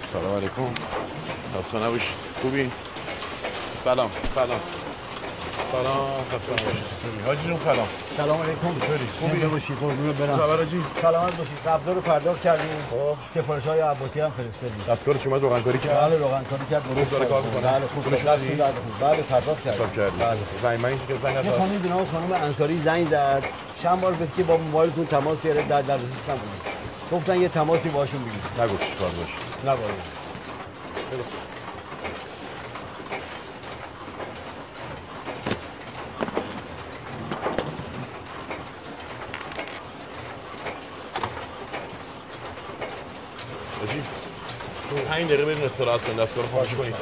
سلام علیکم. خسته نباشی خوبی؟ سلام. سلام. سلام. خسته نباشی حاجی جون سلام. سلام علیکم. چطوری؟ خوبی؟ باشی. قربون برم. خبر حاجی؟ سلامت باشی. قبضا رو پرداخت کردیم خب. سفارش های عباسی هم فرستادیم دستکار چومد روغن کاری کرد؟ بله روغن کاری کرد. درست داره کار می‌کنه. بله خوب؟ داد. بله پرداخت کرد حساب کردی. بله. زنگ من که زنگ نزد خانم نام خانم انصاری زنگ زد. چند بار گفت که با موبایلتون تماس گرفت. در دسترس نبودید گفتن یه تماسی باشون بگیرید نگفت چی کار باشه تو 5 دقیقه بریم استراحت کنیم دستکار رو خاموش کنیم.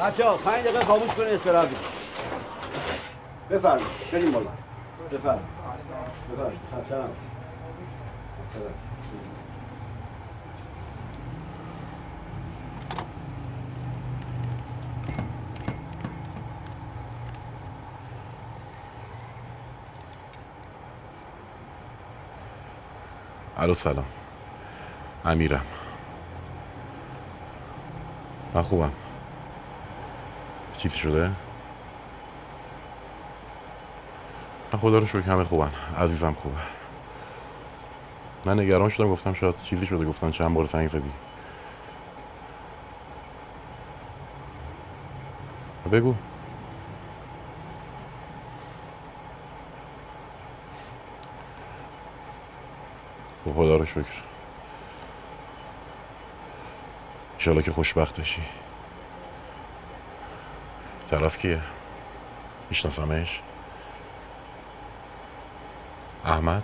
بچه ها پنج دقیقه خاموش کنید استراحت کنید بفرمایید بریم بالا. بفرمایید. بفرمایید. خسته نباشید. الو سلام. امیرم. من خوبم. چیزی شده؟ من خدا رو شکر همه خوبن. عزیزم خوبه من نگران شدم گفتم شاید چیزی شده. گفتن چند بار زنگ زدی. بگو. خب خدا رو شکر انشالله که خوشبخت بشی طرف کیه؟ میشناسمش؟ احمد؟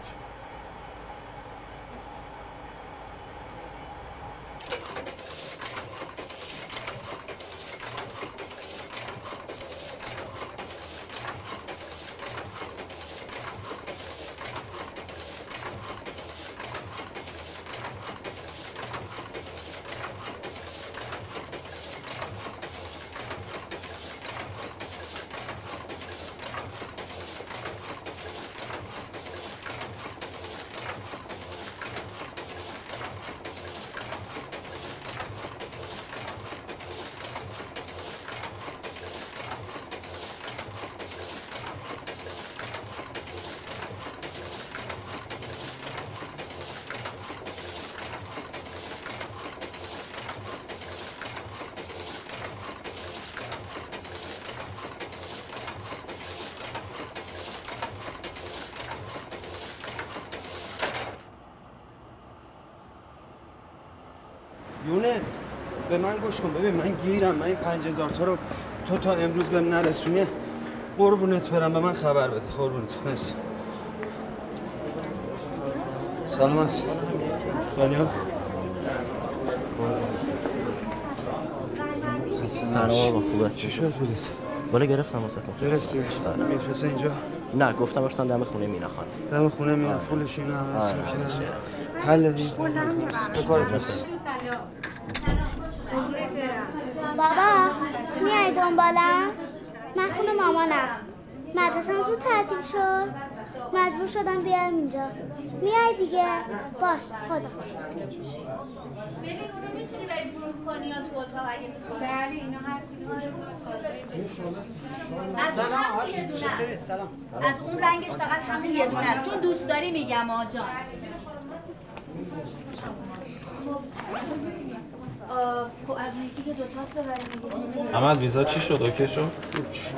یونس به من گوش کن. ببین من گیرم. من این پنج هزار تا رو تو تا امروز بهم نرسونی قربونت برم. به من خبر بده. قربونت. مرسی. سلام هست خسته سلام. آقا خوب هستی؟ چی شد؟ بودید؟ بالا گرفتم واسه تو. گرفتی؟ میفرسه اینجا؟ نه گفتم برسن دم خونه مینا خانم. دم خونه میره فولش اینا همه کرده حل دیگه به کارت برس بابا میای دنبالم من خونه مامانم. مدرسه زود تعطیل شد. مجبور شدم بیارم اینجا. میای دیگه. باش. خدا. ببین اونو می‌تونی بری پروف کنی یا تو اتاق اگه بله اینا هر از اون همون یه دونه است. از اون رنگش فقط همون یه دونه است. چون دوست داری میگم آ احمد ویزا چی شد؟ اوکی شد؟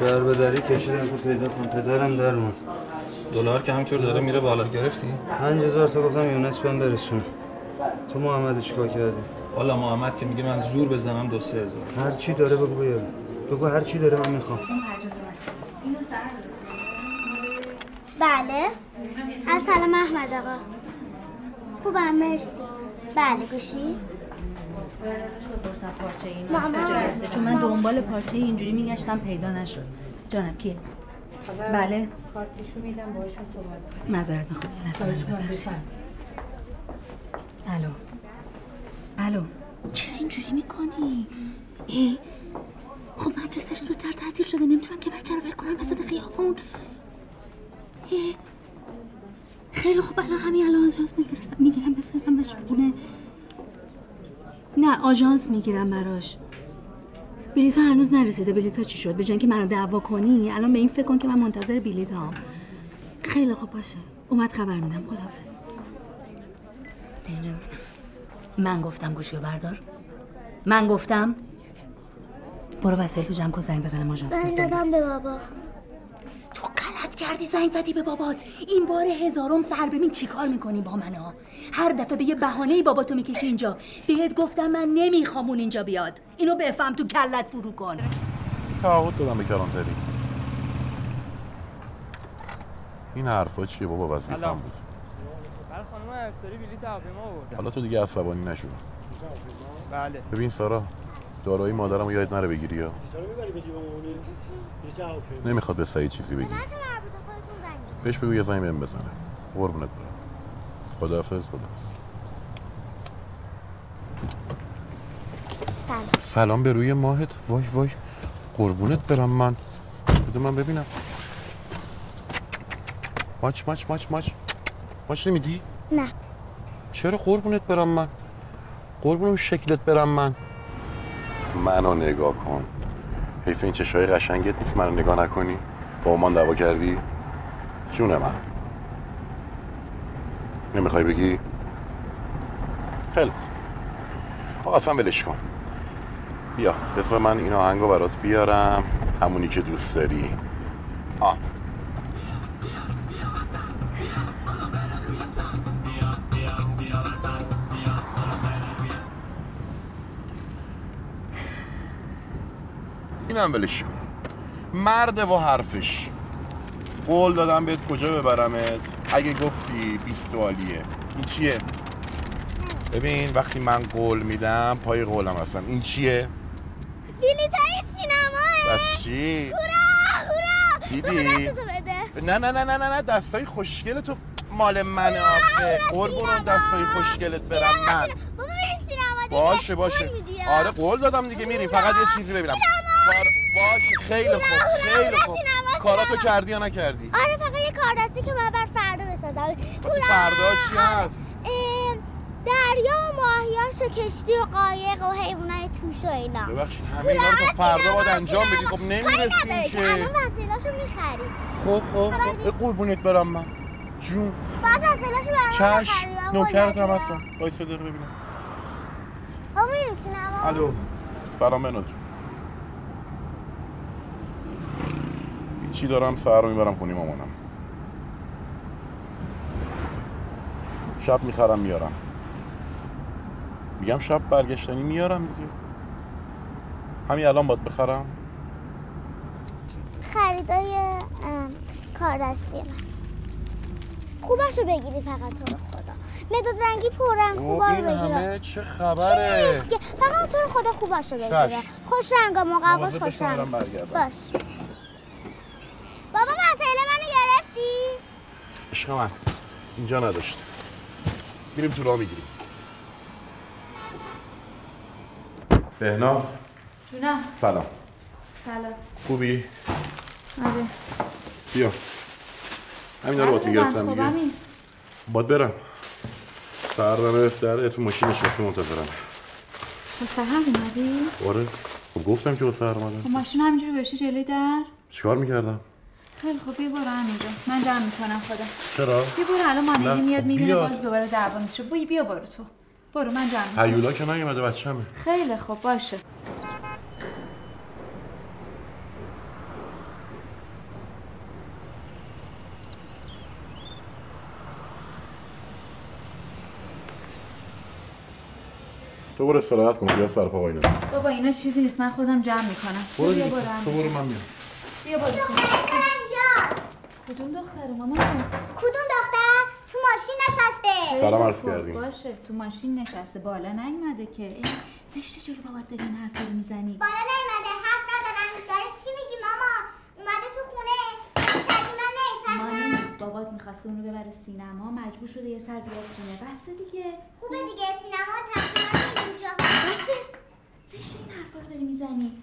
در به دری کشیدم تو پیدا کن. پدرم در اومد. دلار که همینطور داره میره بالا. گرفتی؟ پنج هزار تا گفتم یونس بهم برسونه. تو محمد چیکار کردی؟ والا محمد که میگه من زور بزنم دو سه هزار. هر چی داره بگو بیارم بگو هر چی داره من می‌خوام. بله. از سلام احمد آقا. خوبم مرسی. بله گوشی. بپرسم پارچه اینو. از کجا گرفته چون من دنبال پارچه اینجوری میگشتم پیدا نشد. جانم کیه بله. کارتشو میدم باشون صحبت کنم. معذرت می‌خوام. ببخشید. الو. الو. چرا اینجوری می‌کنی؟ ای. خب مدرسهش زودتر تعطیل شده. نمی‌تونم که بچه رو ول کنم وسط خیابون. ای. خیلی خوب الان همین الان راست میفرستم. می‌گیرم بفرستم بهش خونه. نه آژانس می‌گیرم براش. بلیط ها هنوز نرسیده. بلیط ها چی شد؟ به جای اینکه منو دعوا کنی الان به این فکر کن که من منتظر بلیط هم خیلی خوب باشه. اومد خبر میدم. خدافظ اینجا ببینم. من گفتم گوشی رو بردار. من گفتم برو وسایل تو جمع کن زنگ بزنم آژانس. زنگ بزنم. دادم به بابا. غلط کردی زنگ زدی به بابات. این بار هزارم سر ببین چیکار می‌کنی با من ها هر دفعه به یه بهانه باباتو می‌کشی اینجا. بهت گفتم من نمی‌خوام اون اینجا بیاد. اینو بفهم تو کلت فرو کن. تعهد دادم به کلانتری. این حرفا چیه بابا؟ وظیفم بود. بله خانم افسری بلیط هواپیما آوردن حالا تو دیگه عصبانی نشو. بله. ببین سارا دارایی مادرم رو یاد نره بگیری یا؟ نمی‌خواد به سعید چیزی بگی چه مربوطه خودتون زنگ بزن بهش بگو یه زنگ بهم بزنه. قربونت برم. خداحافظ خداحافظ. سلام. سلام به روی ماهت. وای وای. قربونت برم من. بده من ببینم. ماچ ماچ ماچ ماچ. ماچ نمیدی؟ نه. چرا قربونت برم من؟ قربون شکلت برم من. منو نگاه کن. حیف این چشای قشنگت نیست منو نگاه نکنی؟ با اومان دعوا کردی؟ جون من. نمی‌خوای بگی؟ خیلی خوب. آقا اصلا ولش کن. بیا بذار من این آهنگو برات بیارم. همونی که دوست داری. آه. اینم ولش کن. مرد و حرفش. قول دادم بهت کجا ببرمت؟ اگه گفتی بیست عالیه این چیه؟ ببین وقتی من قول میدم پای قولم هستم. این چیه؟ بلیط های سینماه بس چی؟ هورا هورا. دیدی؟ نه نه نه نه نه نه دستای خوشگل تو. مال منه آخه. قربون اون دستای خوشگلت برم. من. بابا سینما باشه باشه. آره قول دادم دیگه. میریم فقط یه چیزی ببینم. کار باشه خیلی خوب خیلی خوب. کاراتو. کردی یا نکردی؟ آره فقط یه کاردستی که باید بر فردا بسازم. فردا چی هست؟ ام، دریا و ماهیاش و کشتی و قایق و حیوانای توش و اینا. ببخشید همه اینا رو تا فردا باید انجام بدی؟ خب نمی‌رسیم که. الان وسیلاشو می‌خریم. خب خب خب. به قربونت برم من. جون. بعد وسیلاشو برام چش نوکرت هم هستم. وایسا دقیقه ببینم. بابا میریم سینما الو. سلام بناز چی دارم سهر رو می‌برم خونی مامانم. شب می‌خرم میارم. میگم شب برگشتنی میارم دیگه. همین الان باید بخرم؟ خریدای ام، کاردستی من. خوبشو بگیری فقط تو رو خدا. مداد رنگی پررنگ خوبا رو بگیرم. همه چه خبره. نیست که فقط تو رو خدا خوبش رو بگیره. خوش رنگا مقواش مواظب خوش رنگ. باش بابا مسئله منو گرفتی عشق من. اینجا نداشت میریم تو راه می‌گیریم. بهناز جونم. سلام. سلام. خوبی؟ آره. بیا. همینا رو با تو گرفتم دیگه. همین باید برم. سهر داره در تو ماشین نشسته منتظرم با سهر اومدی؟ آره. خب گفتم که با سهر اومدم. خب ماشین همینجوری گوشی جلوی در؟ چیکار می‌کردم؟ خیلی خوب بیا برو همینجا. من جمع می‌کنم خودم چرا؟ بیا برو الان نه، مانلی میاد خب می‌بینه. باز دوباره دعوا میشه. بیا بیا برو تو. برو من جمع می‌کنم. هیولا که نیومده بچه‌مه. خیلی خوب باشه. تو برو استراحت کن بیا سر پا وای نست. بابا اینا چیزی نیست. من خودم جمع می‌کنم. برو. برو تو همینجا. برو من میام. بیا برو کدوم دختره مامان؟ کدوم دختر؟ تو ماشین نشسته. سلام عرض کردیم باشه. تو ماشین نشسته. بالا نیومده که. زشته جلو بابات داری این حرف رو می‌زنی. بالا نیومده. حرف نزدن. داره چی میگی ماما؟ اومده تو خونه. بابات می‌خواسته اونو ببره سینما. مجبور شده یه سر بیاد خونه. بسته دیگه. خوبه دیگه. سینما رو تقریبا اینجا. بسته زشته این حرفا رو داری می‌زنی.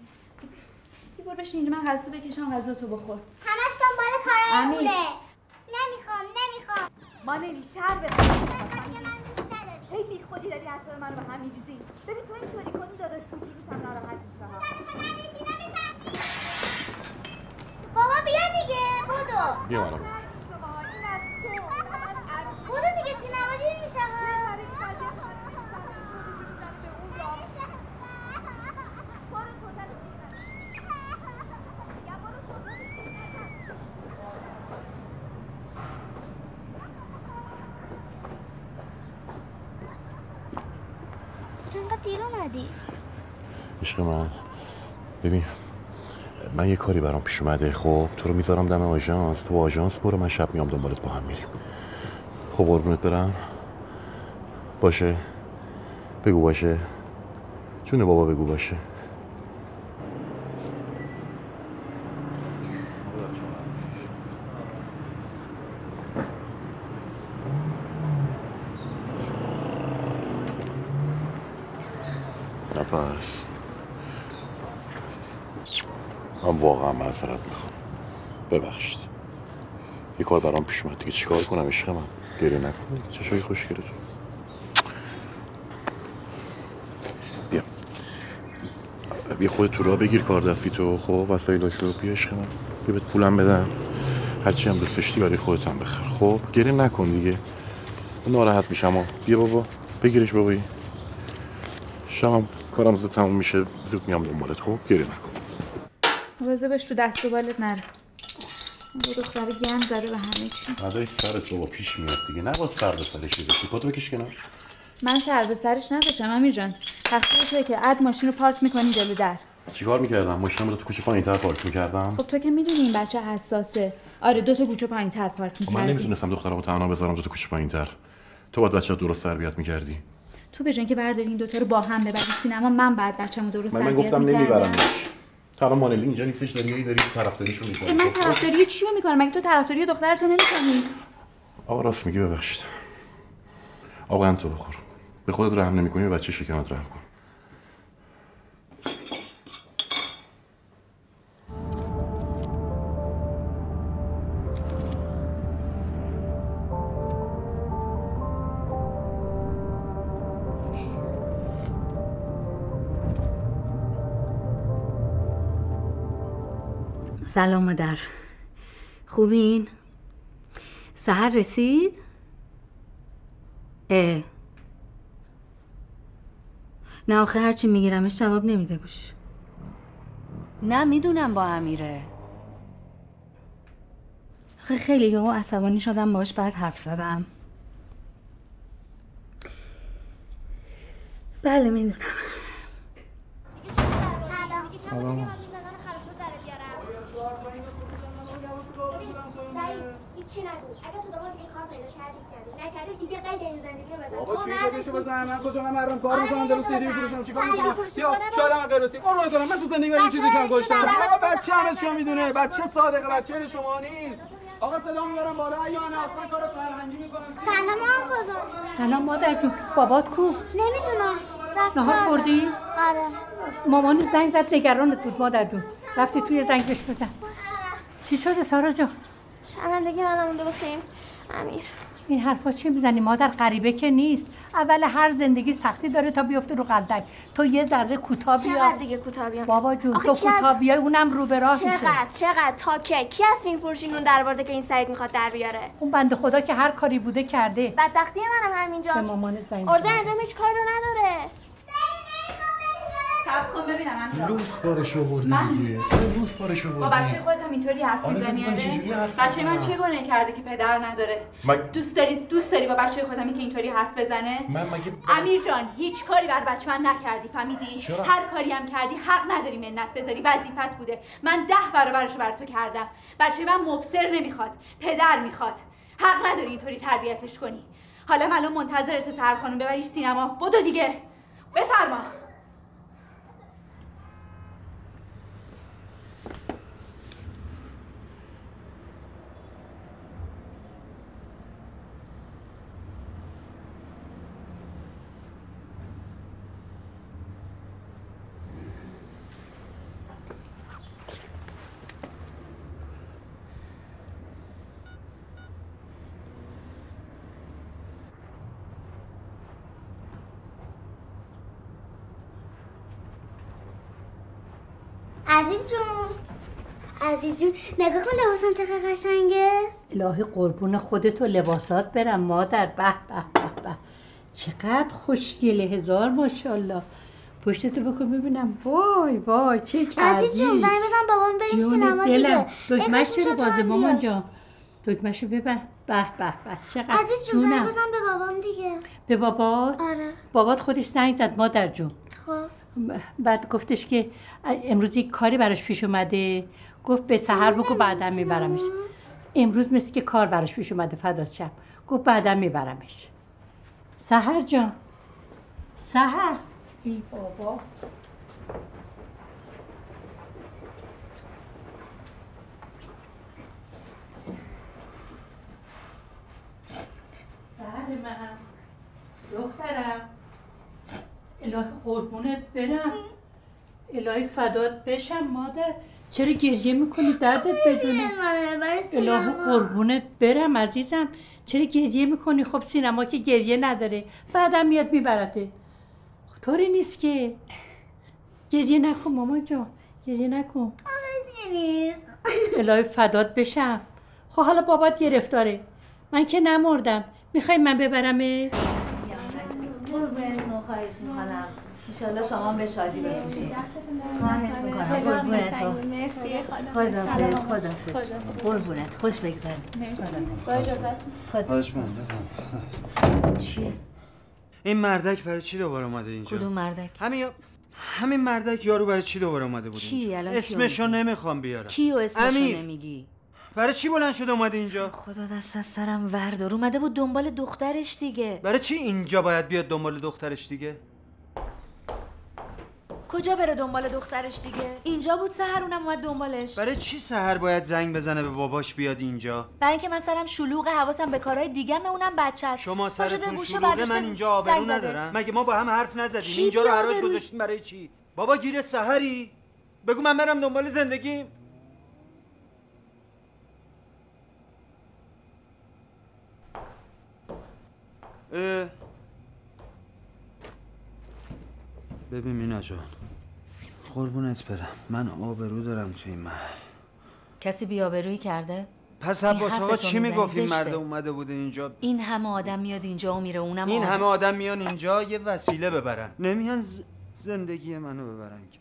بی برو بشین اینجا من غذا بکشم غذا تو بخور. همش دنبال کارای امیر. اونه. نمی‌خوام نمی‌خوام. مانی شر به من دوست نداری هی بی خودی داری اعصاب منو به هم میریزی ببین تو اینطوری کنی داداش هم. ناراحت میشه بابا بیا دیگه بودو. بیا منو بودو دیگه سینما دیر میشه. ها چرا دیر اومدی؟ عشق من. ببین من یه کاری برام پیش اومده. خب تو رو می‌ذارم دم آژانس. تو آژانس برو من شب میام دنبالت با هم میریم. خب قربونت برم. باشه. بگو باشه. جون بابا بگو باشه نفس من واقعا معذرت می‌خوام ببخشید یه کار برام پیش اومد دیگه. چیکار کنم؟ عشق من. گریه نکن. چشای خوشگله تو. بیا. بیا خودت تو راه بگیر کار دستی تو خب وسایلاشو بیا عشق من. بیا بهت پولم بدم. هرچی هم دوست برای خودت هم بخر. خب گریه نکن دیگه. ناراحت میشم. بیا بابا. بگیرش بابایی. شام کارم زود تموم میشه. زود میام دنبالت. خب گریه نکن. واظبش تو دست و بالت نره. با دختر گند زده به همه چی. ندای سرت بابا پیش میاد دیگه. نباید سر به سرش بذاری پاتو بکش کنار. من سر به سرش نداشتم امیر جان. تقصیر توی که اد ماشین رو پارک می‌کنی جلو در. چیکار می‌کردم؟ ماشینم رو تو کوچه پایینتر پارک می‌کردم. خب تو که می‌دونی این بچه حساسه. آره دو تا کوچه پایین تر پارک من می‌کردی نمی‌تونستم دخترمو تنها بذارم تو کوچه پایینتر. تو باید بچه درست تربیت می‌کردی. تو به جای که برداری این دوتا رو با هم ببری سینما من بعد بچه‌مو درست من من گفتم. نمیبرمش. تا الان مانلی اینجا نیستش داری داری طرفداریشو می‌کنی. من طرفداری چی رو می‌کنم؟ مگه تو طرفداری دخترتو نمی‌کنی؟ آقا راست میگی ببخشید. آقا تو بخور. به خودت رحم نمی‌کنی به بچه شکمت رحم کن. سلام مادر. خوبین؟ سهر رسید؟ اه. نه آخه هرچی میگیرمش جواب نمیده گوشش نه می‌دونم با امیره. آخه خیلی یهو عصبانی شدم باش بعد حرف زدم. بله می‌دونم. سلام سعید هیچی نگو؟ اگه تو داماد دیگه کار پیدا کردی کردی. نکردی دیگه قید این زندگی رو بزن. بابا چی که- بزنم من کجا من مردم کار آره، می‌کنم؟ دیگه دارم سیدی بزن. میفروشم. چیکار می‌کنم؟ یا شاید هم غیر رسید قربونت برم من تو زندگی برای چیزی کم گشتم آقا بچه همه چی می‌دونه بچه صادقه بچه شما نیست. آقا صدا می‌برم بالا. یا نه اصلا کار فرهنگی می‌کنم. سلام بزرگ. سلام مادر جون. بابات کو؟ نمی‌دونم. نهار کار. خوردی؟ آره. مامان زنگ زد نگرانت بود مادر جون. رفتی توی زنگش بزن. چی شده سارا جان؟ شرمندگی منم مونده واسه این امیر. این حرفا چی می‌زنی؟ مادر غریبه که نیست. اول هر زندگی سختی داره تا بیفته رو قلدک. تو یه ذره کوتاه بیا. چقدر دیگه کوتاه بیام؟ بابا جون تو کوتاه بیای اونم رو به راه میشه. چقدر چقدر؟ تا کی؟ کی از فیلم فروشی نون در آورده که این سعید می‌خواد در بیاره؟ اون بنده خدا که هر کاری بوده کرده. بدبختی منم همینجاست. به مامانت زنگ. انجام هیچ کاری رو نداره. صبر کن ببینم امیر لوس بارش آوردی من دیگه. لوس بارش با آوردی. بچه خودت هم اینطوری حرف آره، می‌زنی؟ آره. حرف بچه من؟ چه گناه کرده که پدر نداره؟ مگ- دوست داری دوست داری با بچه خودت هم که اینطوری حرف بزنه؟ من مگه امیر جان هیچ کاری بر بچه من نکردی فهمیدی؟ چرا؟ هر کاری هم کردی حق نداری منت بذاری وظیفت بوده. من ده برابرشو بر تو کردم. بچه من مبصر نمی‌خواد پدر می‌خواد. حق نداری اینطوری تربیتش کنی. حالا من الان منتظرت سهر خانم ببریش سینما. بدو دیگه. بفرما. عزیز جون نگاه کن لباسم چقدر قشنگه. الهی قربون خودت و لباسات برم مادر. به به به به. چقدر خوشگله هزار ماشاءالله. پشتتو بکن ببینم. وای وای چه کردی عزیز جون زنگ بزن بابام بریم سینما دیگه. دکمش چرا بازه مامان. جان. دکمشو ببن به به به. چقدر عزیز جون زنگ. بزن به بابام دیگه. به بابات؟ آره. بابات خودش زنگ زد مادر جون. خب. بعد گفتش که امروز یک کاری براش پیش اومده. گفت به سهر بگو بعدا میبرمش. امروز مثل که کار براش پیش اومده فدات شم. گفت بعدا میبرمش. سهر جان. سهر ای بابا. سهر من. دخترم. الهی قربونت برم. الهی فدات بشم مادر. چرا گریه می‌کنی دردت بزنه؟ الهی قربونت برم عزیزم. چرا گریه می‌کنی؟ خب سینما که گریه نداره. بعدم میاد میبرته خب طوری نیست که. گریه نکن مامان جان. گریه نکن. نیست. الهی فدات بشم. خب حالا بابات گرفتاره. من که نمردم. می‌خوای من ببرمه خواهش می‌کنم. انشالله شما به شادی بپوشید خواهش می‌کنم. قربونتون خدافز خدافز قربونت. خوش بگذارید خواهش من چیه؟ این مردک برای چی دوباره اومده اینجا؟ کدوم مردک؟ همین همین مردک یارو برای چی دوباره اومده بود کی؟ اینجا؟ الان اسمشو؟ نمی‌خوام بیارم. کیو اسمشو امیر. نمیگی؟ برای چی بلند شده اومده اینجا؟ خدا دست از سرم وردار. اومده بود دنبال دخترش دیگه. برای چی اینجا باید بیاد دنبال دخترش دیگه؟ کجا بره دنبال دخترش دیگه؟ اینجا بود سهر اونم اومد دنبالش. برای چی سهر باید زنگ بزنه به باباش بیاد اینجا؟ برای اینکه من سرم شلوغ حواسم به کارهای دیگه اونم بچه‌ست شما پا شده سرتون شلوغه من اینجا آبرو. ندارم. مگه ما با هم حرف نزدیم؟ اینجا رو آبرویی؟ گذاشتیم برای چی؟ بابا گیر سهری بگو من برم دنبال زندگیم. اه. ببین مینا جان. قربونت برم. من آبرو دارم تو این محل. کسی بیابرویی کرده؟ پس عباس آقا چی می‌گفت این. مرد اومده بوده اینجا. این همه آدم میاد اینجا و میره اونم این آدم. همه آدم میان اینجا یه وسیله ببرن. نمیان ز- زندگی منو ببرن که.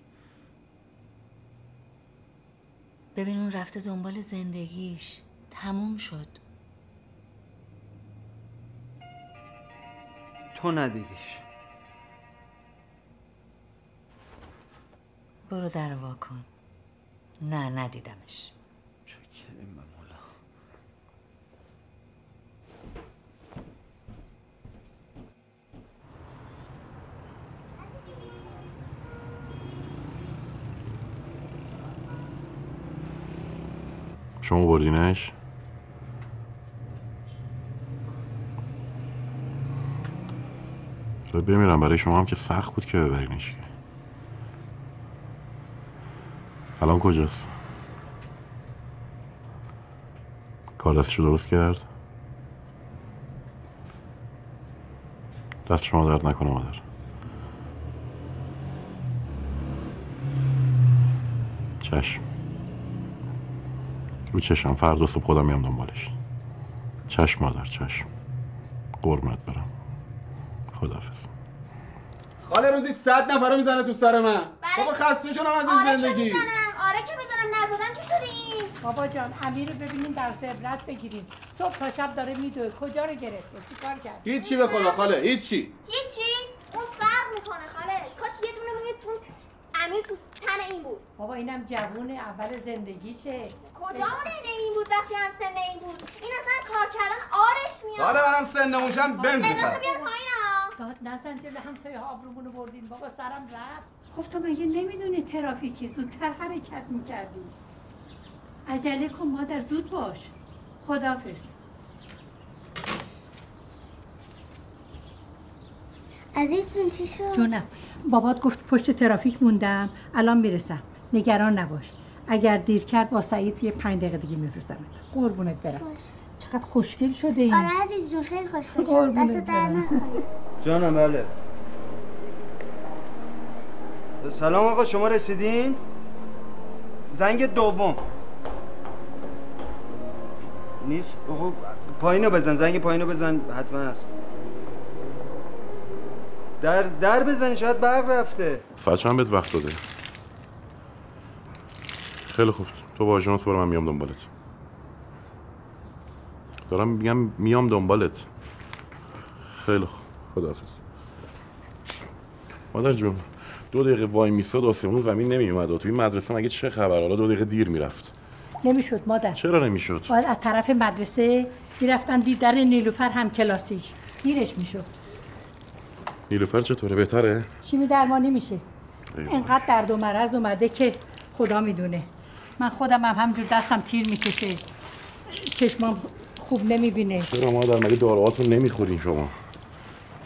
ببین اون رفته دنبال زندگیش. تموم شد. تو ندیدیش. برو در وا کن. نه ندیدمش. چکریم به مولا. شما بردینش؟ بمیرم برای شما هم که سخت بود که ببرینش. الان کجاست؟ کار دستشو درست کرد؟ دست شما درد نکنه مادر. چشم. رو چشم. فردا صبح خودم میام دنبالش. چشم مادر چشم. قربونت برم. خدافز خاله روزی صد نفر رو می‌زنه تو سر من. بابا خسته شدم از این زندگی می‌زنم آره که می‌زنم نزدم که شده این بابا جان امیر رو ببینین در عبرت بگیریم. صبح تا شب داره میدوه. کجا رو گرفته؟ چیکار کرد هیچی به خدا خاله هیچی. هیچی؟ اون فرق می‌کنه خاله. کاش یه دونه موی تو امیر تو تن این بود. بابا اینم جوون اول زندگیشه. کجا اون این بود وقتی هم سن این بود؟ این اصلا کار کردن آرش میاد. حالا منم سن اونجم بنز صداتو می‌خرم بیار پایین ها داد نزن جلو همسایه آبرومونو بردین بابا سرم رفت. خب تو مگه نمی‌دونی ترافیکی؟ زودتر حرکت می‌کردی. عجله کن مادر زود باش. خدافز عزیز جون چی شد؟ جونم بابات گفت پشت ترافیک موندم الان می‌رسم. نگران نباش. اگر دیر کرد با سعید یه پنج دقیقه دیگه میفرستم. قربونت برم. چقدر خوشگل شده این. آره عزیز جون خیلی خوشگل شد. قربونت دست در جانم بله. سلام آقا شما رسیدین؟ زنگ دوم. نیست؟ خب پایینو بزن زنگ پایینو بزن. حتما هست. در در بزن شاید برق رفته. ساعت چند بهت وقت داده. خیلی خوب. تو با آژانس برو من میام دنبالت. دارم میگم میام دنبالت. خیلی خوب. خداحافظ. مادر جون دو دقیقه وای میستاد آسمون زمین نمیومد و توی مدرسه مگه چه خبر؟ حالا دو دقیقه دیر می‌رفت. نمی‌شد مادر. چرا نمی‌شد؟ باید از طرف مدرسه می‌رفتن دیدن نیلوفر هم کلاسیش دیرش می‌شد. نیلوفر چطوره؟ بهتره؟ شیمی درمانی میشه. ای انقدر درد و مرض اومده که خدا می‌دونه. من خودم هم همجور دستم تیر می‌کشه. چشمام خوب نمی‌بینه. چرا مادر؟ مگه داروهاتون نمی‌خورین شما؟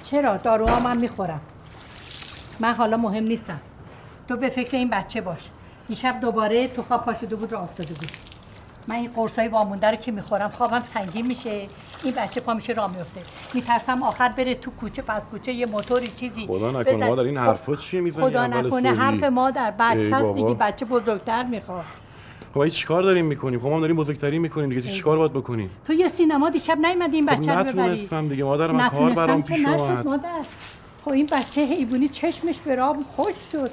چرا؟ داروها من می‌خورم. من حالا مهم نیستم. تو به فکر این بچه باش. دیشب دوباره تو خواب پا شده بود را افتاده بود. من این قرصای وامونده رو که می‌خورم خوابم سنگین میشه. این بچه پا میشه راه میفته. میترسم آخر بره تو کوچه پس کوچه یه موتوری چیزی خدا نکنه بزن. مادر این خب، حرفا چیه می‌زنی خدا نکنه؟ حرف مادر بچه هست دیگه. بچه بزرگتر می‌خواد. خب این چیکار داریم می‌کنیم؟ خب ما داریم بزرگتری می‌کنیم دیگه چیکار باید بکنیم؟ تو یه سینما دیشب نیومدی این خب بچه رو ببری. نتونستم دیگه مادر من کار برام پیش اومد. خب این بچه حیوانی چشمش به خوش شد.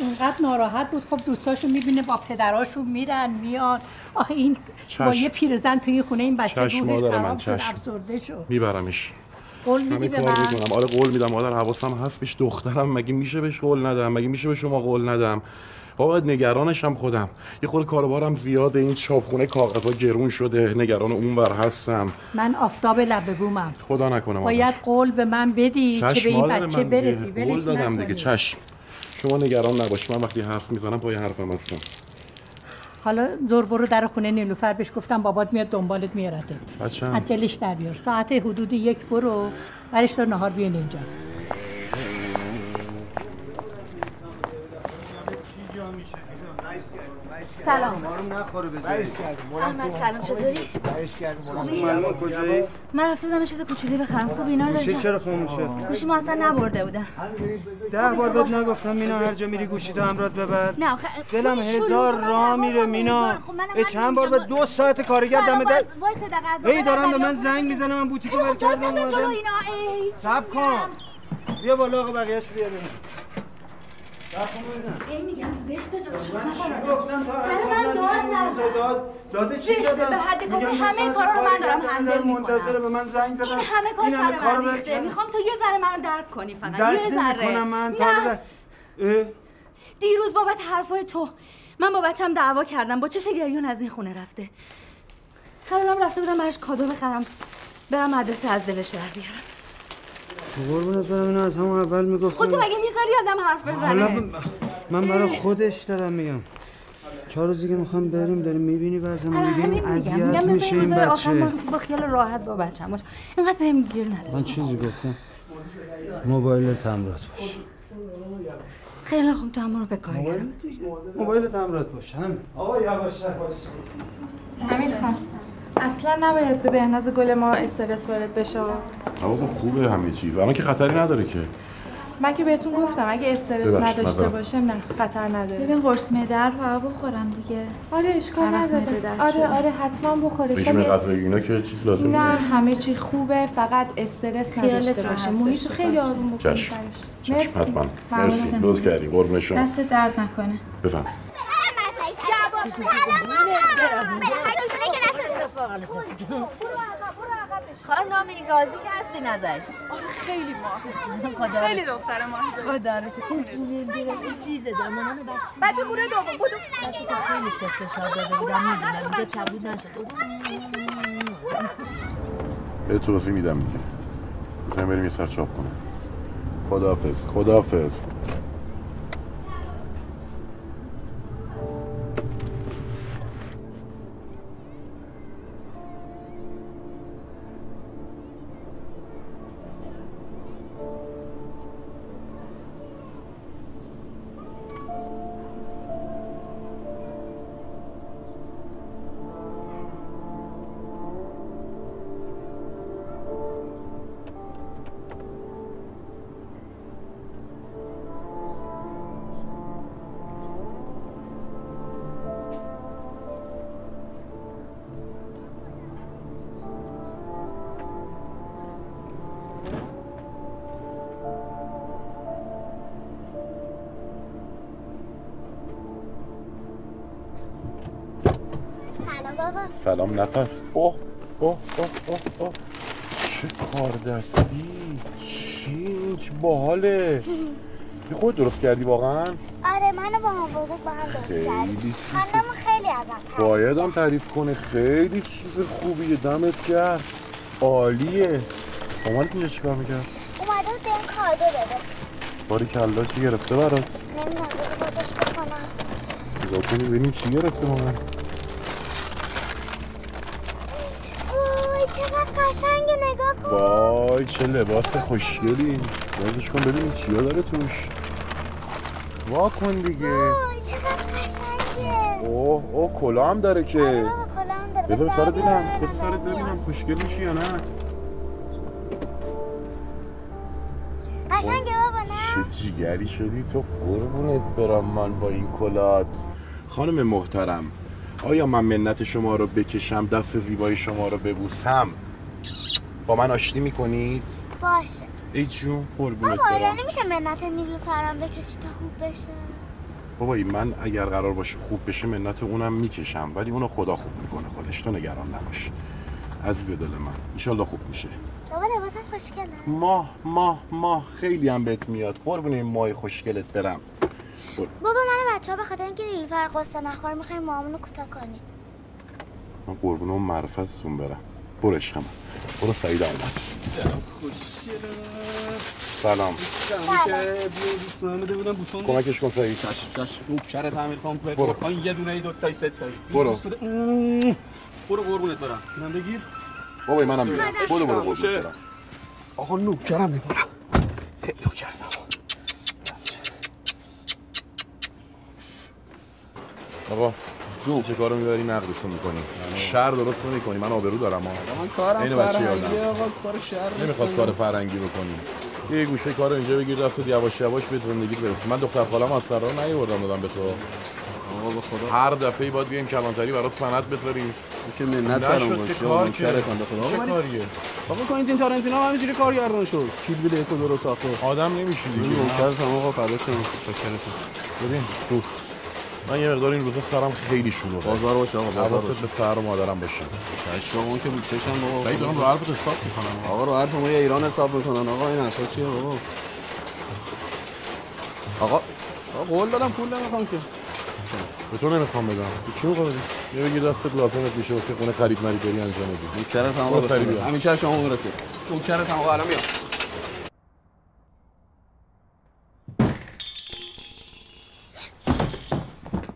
اینقدر ناراحت بود. خب دوستاشو می‌بینه با پدراشون میرن میان. آخه این با چشم. یه پیرزن توی خونه این بچه روحش خراب شد چشم. افسرده شد. میبرمش. قول میدی به من؟ می‌کنم. آره قول میدم مادر حواسم هست پیش دخترم مگه میشه بهش قول ندم؟ مگه میشه به شما قول ندم؟ بابا نگرانشم خودم. یه خورده کاروبارم زیاده این چاپخونه کاغذها گرون شده. نگران اونور هستم. من آفتاب لب بومم. خدا نکنه باید قول به من بدی که به این بچه. برسی. قول دادم دیگه. چشم. شما نگران نباش من وقتی حرف می‌زنم پای حرفم هستم. حالا زور برو در خونه نیلوفر. بهش گفتم بابات میاد دنبالت میارتت؟ از دلش در بیار. ساعت حدود یک برو. برش دار نهار بیان اینجا. سلام نخوره احمد سلام چطوری؟ خوبی؟ معلومه کجایی؟ من رفته بودم یه چیز کوچولی بخرم خوب اینا رو گوشی جا- چرا خاموشه؟ گوشی ما اصلا نبرده بودم ده بار بهت نگفتم مینا هر جا میری گوشی تو همراهت ببر نه آخه دلم هزار حواسم میره مینا. خب چند بار به. دو ساعت کارگر دم در ای من دارم به من زنگ. می‌زنه من بوتیکو ول داد کردم بزن جلو اومدم اینا ای سب کن بیا بالا آقا بقیهش بیا ببین ای میگم زشت جلو من چی گفتم؟ تا سر من داد نزن. داد داده چی زشته، دادم به حد دو همه کارا رو من دارم هندل. منتظره به من زنگ زدن. این همه کار این همه سر من ریخته. می‌خوام تو یه ذره منو درک کنی فقط. یه ذره. من. تا نه. دیروز بابت حرفای تو. من با بچم دعوا کردم. با چش گریون از این خونه رفته؟ حالا رفته بودم براش کادو بخرم. برم مدرسه از دلش در بیارم. قربونت برم اینو از همون اول می‌گفتم خب تو مگه می‌ذاری آدم حرف بزنه؟ ب- من برای خودش دارم میگم. چهار روز دیگه می‌خوام بریم داریم می‌بینی وضعمون آره دیگه میگم. اذیت میشه این بچه. با- خیال راحت با بچم باش. اینقدر بهم گیر نده من چیزی گفتم؟ موبایل تمرات باش. خیلی خوب تو همون رو به کار گرم موبایل تمرات باش. همین. آقا وایسا همین خان اصلا نباید به بهناز گل ما استرس وارد بشه. بابا خوبه همه چیز. الان که خطری نداره که. من که بهتون گفتم اگه استرس نداشته. باشه نه خطر نداره. ببین قرص معده رو بخورم دیگه. آره اشکال نداره. آره. آره حتما بخورش رژیم غذایی اینا که چیز لازم نه همه چی خوبه فقط استرس نداشته باشه. محیط خیلی. آروم بکنی چشم. چشم حتما. مرسی. لطف کردی. قربون شما. دست درد نکنه. بفهم. خانم راضی که هستین ازش؟ آره خیلی ماه. خدا خیلی دختر ماه. خدا رو شکر. در مامان بچه. بچه بوره دوم بودو دستتو خیلی سفت فشار داده بودم. می‌دونم اینجا کبود نشد به توضیح میدم دیگه. می‌خوایم بریم یه سر چاپ کنه خداحافظ خداحافظ. سلام نفس. اوه اوه اوه اوه اوه. چه کار دستی چینج باحاله. بی خود درست کردی واقعا؟ آره منو با هم بزرگ با هم درست چیز خانم خیلی ازم تعریف بایدم تعریف کنه. خیلی چیز خوبیه دمت کرد عالیه. مامانت اینجا چیکار می‌کرد؟ اومده بود بهم کادو بده باری کلا چی گرفته برات؟ نمی‌دونم بذار بازش بکنم نگاه کنی ببینیم چی گرفته مامان وای چقدر قشنگه نگاه کن وای چه لباس خوشگلی. بازش کن ببینیم چیا داره توش. وا کن دیگه. وای چقدر اوه اوه کلا هم داره که. داره. بذار سرت ببینم. بیارم، بذار سرت ببینم خوشگل میشی یا نه. قشنگه بابا نه؟ چه جیگری شدی تو. قربونت برم من با این کلات. خانم محترم آیا من منت شما رو بکشم دست زیبای شما رو ببوسم؟ با من آشتی می‌کنید؟ باشه. ای جون قربونت بابا برم. نمیشه منت نیلوفرم بکشی تا خوب بشه. بابایی من اگر قرار باشه خوب بشه منت اونم می‌کشم. ولی اونو خدا خوب می‌کنه خودش تو نگران نباش. عزیز دل من ایشالله خوب میشه. بابا لباسم خوشگله. ماه ماه ماه. خیلی هم بهت میاد. قربون این ماه خوشگلت برم. بابا من بچه ها به خاطر اینکه نیلوفر قصه نخوره می‌خوایم مامونو کوتاه کنیم. من قربون اون معرفتتون برم. برو عشقم برو سعید اومد. سلام. سلام. کمکش کن سعید. چشم چشم. امیر خان پر برو. آن یه دونه ای دو تایی سه تایی برو. برو قربونت برم. اینم بگیر. بابایی منم میرم برو برو قربونت. برم آقا نوکرم می‌برم خیلی نوکرتم آقا جو چه کارو می‌بری نقدشون می‌کنی شهر درست نمی‌کنی من آبرو دارم ها من کارم اینو فرهنگی. آقا کار شهر نمی‌خواد. کار فرنگی بکنی. یه گوشه کار اینجا بگیر دستت یواش یواش به زندگیت برسی. من دختر خالم از سرا نیوردم دادم به تو. آقا به خدا. هر دفعه باید بیایم کلانتری برای سند بذاریم. که منت سرم چه باشه کار آقا به خدا. چه آقا کاریه؟ آقا کوینتین تارنتینو هم همینجوری کارگردان شد. کیل بیل یک و دو رو ساخته آدم نمیشی دیگه. نوکرتم آقا فدا چم شکرتم ببین تو من یه مقدار این روزا سرم خیلی شلوغه. بازار باشه آقا بازار به سر و مادرم باشه. چشم اون که چشم بابا. سعید دارم رو حرفت حساب می‌کنم. آقا رو حرف ما ایران حساب می‌کنن. آقا این حرفا چیه بابا؟ آقا آقا قول دادم پول نمی‌خوام که. به تو نمی‌خوام بدم. به کی می‌خوام بدی یه بگیر دستت لازمت میشه واسه خونه خرید مرید بری انجام بدی. نوکرتم برو آقا. همیشه شما می‌رسه. نوکرتم آقا الان میام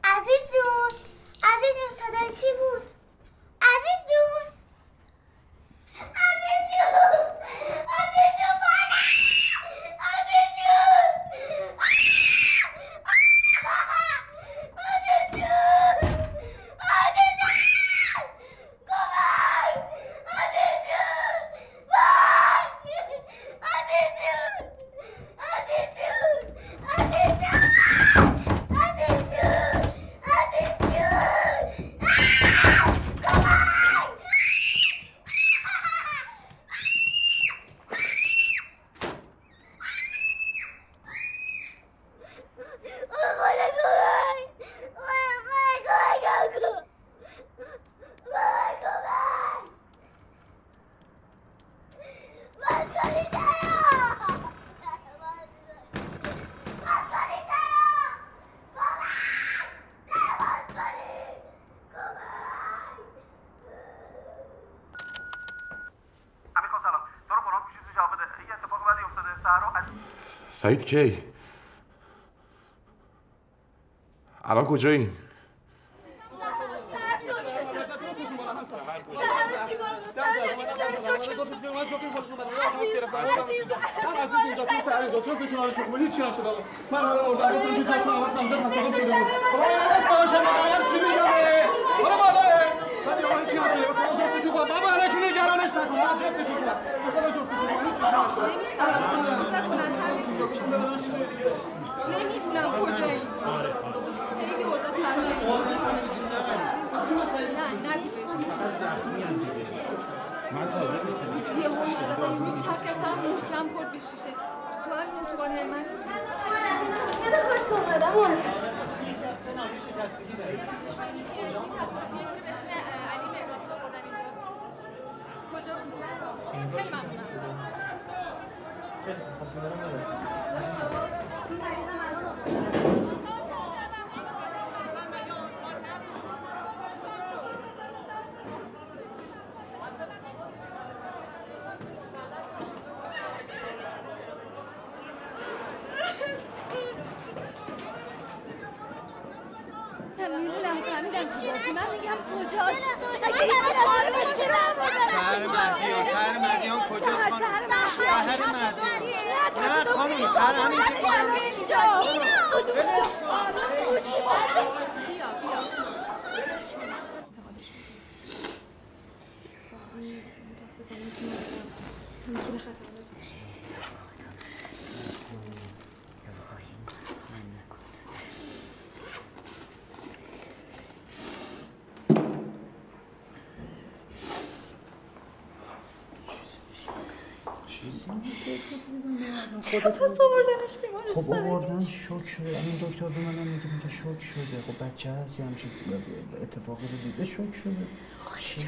عزیز جون عزیز جون صدای چی بود عزیز جون عزیز جون عزیز جون بالا عزیز جون عزیز جون عزیز جون کمک عزیز جون وای عزیز جون عزیز جون عزیز جون عزیز جون عزیز جون سعید کی؟ الان کجایی نمی‌دونم کجایی خیلی اوضاع خرابه. نه نگو بهش. یه هوی شد اصلا یه چپ که اصلا محکم خورد به شیشه تو همین اتوبان همت یه دفعه صحبتمون تصادفی که به اسم علی مهران خیلی ممنونم می‌دونم فهمیدم چی من میگم کجاست اگه هیچی نشده چرا شهر مدیان شهر مدیان کجاست خانم شهر مدیان نه خانم شهر همینجا چرا پس آوردنش خب بیمارستان آوردن شوک شده این دکتر به من میگه میگه شوک شده. خب بچه هست یه همچین اتفاقی رو دیده. شوک شده. چی؟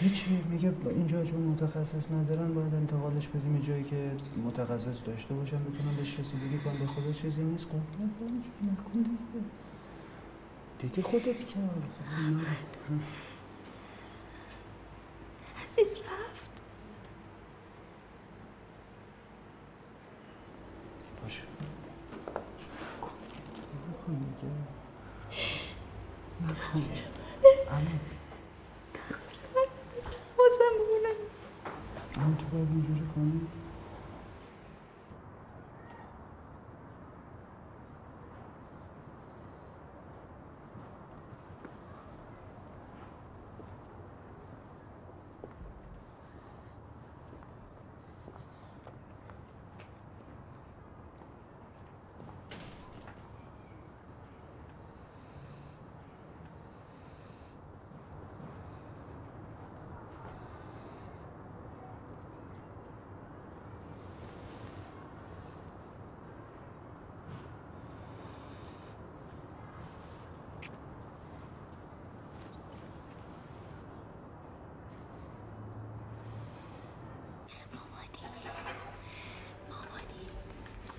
هیچی. میگه اینجا چون متخصص ندارن باید انتقالش بدیم یه جایی که متخصص داشته باشن بتونن بهش رسیدگی کنن. به خدا چیزی نیست. قربونت برم نکن دیگه. دیدی خودت که؟ خب نه. ها. عزیز رفت باشه نکن نکن دیگه نکن واسم بمونم تو باید اینجوری کنی؟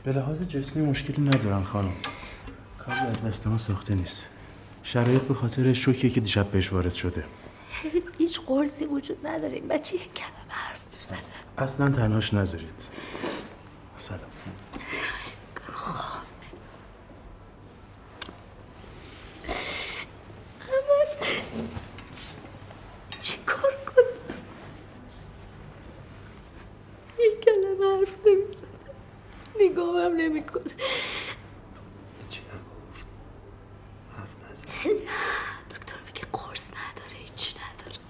به لحاظ جسمی مشکلی ندارم خانم. کاری از دست ما ساخته نیست. شرایط به خاطر شوکیه که دیشب بهش وارد شده. هیچ قرصی وجود نداره. این بچه یک کلمه حرف می‌زنه. اصلا تنهاش نذارید سلام چی کار کنم یک کلمه حرف نمی‌زنه نگاهم نمی‌کنه چی نگفت حرف نزن دکتر میگه قرص نداره هیچی نداره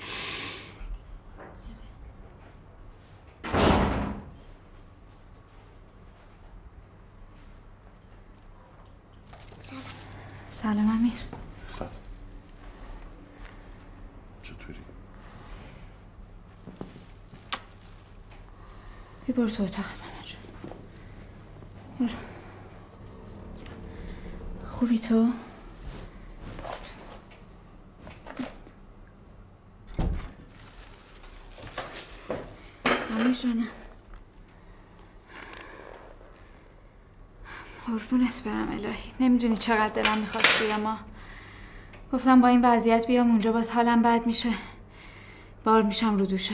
سلام امیر سلام چطوری؟ بی برو تو اتاق برو. خوبی تو؟ امیر جانم. قربونت برم الهی. نمی‌دونی چقدر دلم می‌خواست بیام ما گفتم با این وضعیت بیام اونجا باز حالم بد میشه. بار میشم رو دوش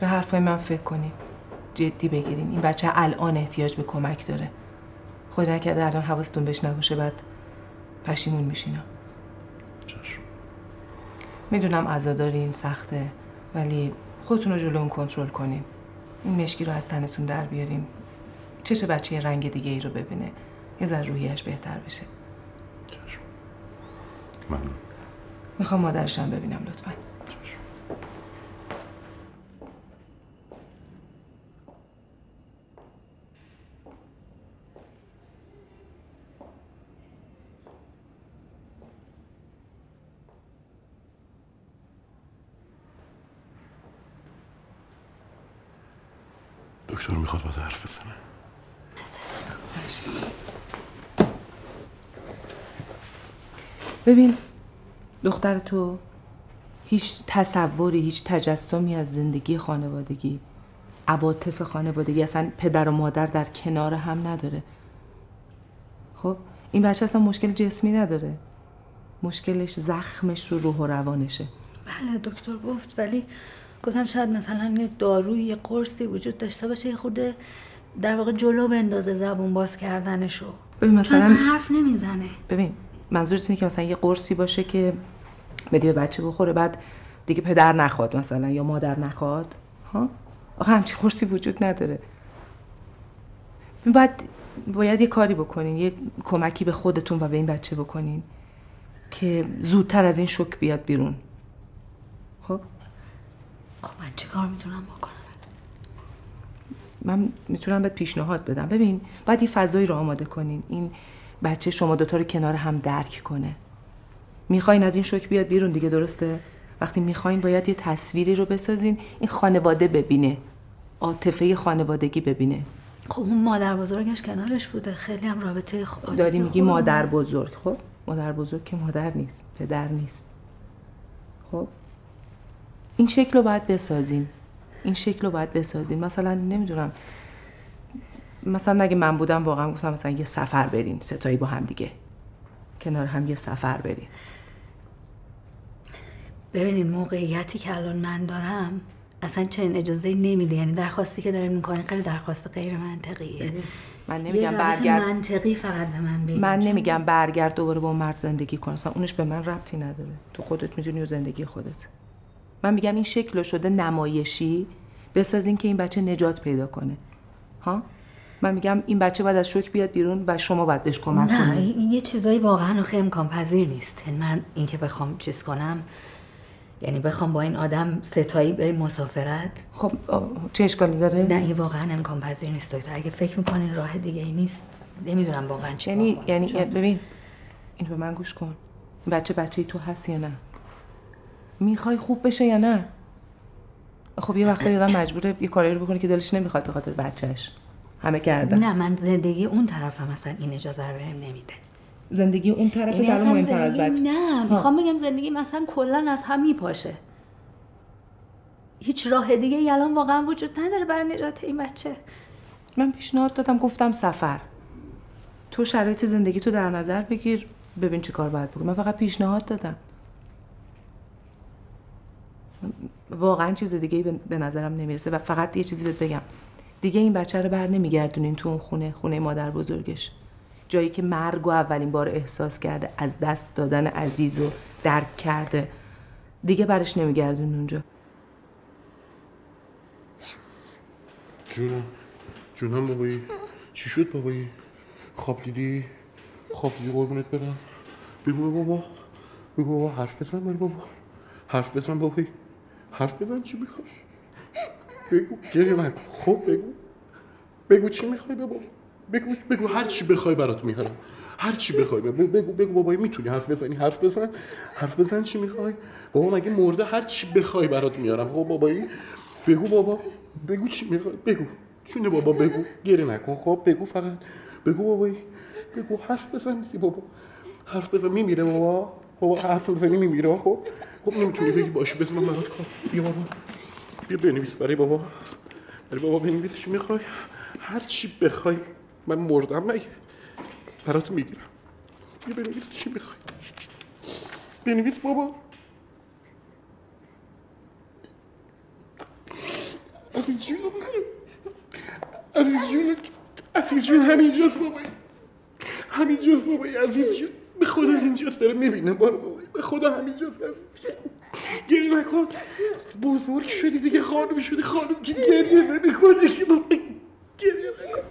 به حرفای من فکر کنین جدی بگیرین. این بچه الان احتیاج به کمک داره. خود نکرده الان حواستون بهش نباشه بعد پشیمون میشینا می‌دونم عزادارین سخته ولی خودتون رو جلو اون کنترل کنین. این مشکی رو از تنتون در بیارین. چش بچه یه رنگ دیگه ای رو ببینه. یه ذره روحیش بهتر بشه. ممنون. می‌خوام مادرشم ببینم لطفا دکتر می‌خواد با حرف بزنه ببین دختر تو هیچ تصوری هیچ تجسمی از زندگی خانوادگی عواطف خانوادگی اصلا پدر و مادر در کنار هم نداره. خب این بچه اصلا مشکل جسمی نداره. مشکلش زخمش رو روح و روانشه. بله دکتر گفت ولی گفتم شاید مثلا یه داروی یه قرصی وجود داشته باشه یه خورده در واقع جلو بندازه زبون باز کردنشو. ببین چون مثلا اصلا حرف نمی‌زنه. ببین منظورت اینه که مثلا یه قرصی باشه که بدی به بچه بخوره بعد دیگه پدر نخواد مثلا یا مادر نخواد؟ ها؟ آخه همچین قرصی وجود نداره. بعد باید یه کاری بکنین یه کمکی به خودتون و به این بچه بکنین که زودتر از این شوک بیاد بیرون. خب؟ خب من چه کار می‌تونم بکنم؟ من می‌تونم بهت پیشنهاد بدم. ببین باید یه فضایی رو آماده کنین. این بچه شما دوتا رو کنار هم درک کنه. می‌خواین از این شوک بیاد بیرون دیگه درسته؟ وقتی می‌خواین باید یه تصویری رو بسازین این خانواده ببینه. عاطفه خانوادگی ببینه. خب اون مادر بزرگش کنارش بوده. خیلی هم رابطه خ... داری میگی مادر. بزرگ. خب مادر بزرگ که مادر نیست پدر نیست. خب این شکل رو باید بسازین. این شکل رو باید بسازین. مثلا نمی‌دونم مثلا اگه من بودم واقعا گفتم مثلا یه سفر برین ستایی با هم دیگه. کنار هم یه سفر برین ببینین موقعیتی که الان من دارم اصلا چنین اجازه نمیده. یعنی درخواستی که داره می‌کنه خیلی درخواست غیر منطقیه. من نمیگم برگرد منطقی فقط به من بگین. من نمیگم برگرد دوباره با اون مرد زندگی کن. اصلا اونش به من ربطی نداره. تو خودت می‌دونی و زندگی خودت. من میگم این شکل شده نمایشی بسازین که این بچه نجات پیدا کنه. ها؟ من میگم این بچه باید از شوک بیاد بیرون و شما باید بهش کمک نه کنید. این این یه چیزایی واقعا آخه امکان پذیر نیست. یعنی من اینکه بخوام چیز کنم یعنی بخوام با این آدم ستایی بریم مسافرت. خب چه اشکالی داره؟ نه این واقعا امکان پذیر نیست دکتر. اگه فکر می‌کنین راه دیگه ای نیست نمی‌دونم واقعا چی یعنی یعنی ببین این به من گوش کن. بچه بچه تو هست یا نه؟ می‌خوای خوب بشه یا نه؟ خب یه وقتا آدم مجبوره یه کاری رو بکنه که دلش نمی‌خواد به خاطر بچهش همه کردن. نه من زندگی اون طرفم اصلا این اجازه رو بهم نمیده. زندگی اون طرف یعنی در اصلا مهمتر از بچه. نه. می‌خوام بگم زندگی مثلا کلا از هم میپاشه. هیچ راه دیگه الان واقعا وجود نداره برای نجات این بچه. من پیشنهاد دادم گفتم سفر. تو شرایط زندگی تو در نظر بگیر ببین چه کار باید بکنی. من فقط پیشنهاد دادم. واقعا چیز دیگه به به نظرم نمی‌رسه و فقط یه چیزی بهت بگم. دیگه این بچه رو بر نمیگردونین تو اون خونه خونه مادر بزرگش. جایی که مرگ و اولین بار احساس کرده از دست دادن عزیز و درک کرده. دیگه برش نمیگردون اونجا. جونم جونم بابایی. چی شد بابایی؟ خواب دیدی؟ خواب دیدی قربونت برم. بگو بابا. بگو بابا حرف بزن بابا. حرف بزن بابایی. حرف بزن چی می‌خوای؟ بگو گریه نکن خب بگو. بگو چی می‌خوای بابا بگو بگو هر چی بخوای برات میارم. هر چی بخوای بگو. بگو بگو بابایی می‌تونی حرف بزنی؟ حرف بزن. حرف بزن چی می‌خوای؟ بابا مگه مرده هر چی بخوای برات میارم. خب بابایی بگو بابا. بگو چی می‌خوای. بگو. چونه بابا بگو. گریه نکن. خب بگو فقط. بگو بابایی. بگو حرف بزن دیگه بابا. حرف بزن. میمیره بابا. بابا حرف بزنی میمیره. خب خب نمی‌تونی بگی باشه. بزن من برات کن بیا بابا. بیا بنویس برای بابا. برای بابا بنویس چی می‌خوای؟ هر چی بخوای من مردم مگه؟ برات می‌گیرم. بیا بنویس چی می‌خوای. بنویس بابا. عزیز جون عزیز جون عزیز جون همینجاست بابایی همینجاست بابایی عزیز جون. به خدا اینجاست داره می‌بینه ما رو بابایی به خدا همینجاست جون گریه نکن بزرگ شدی دیگه خانم شدی خانم که گریه نمی‌کنی که بابایی گریه نکن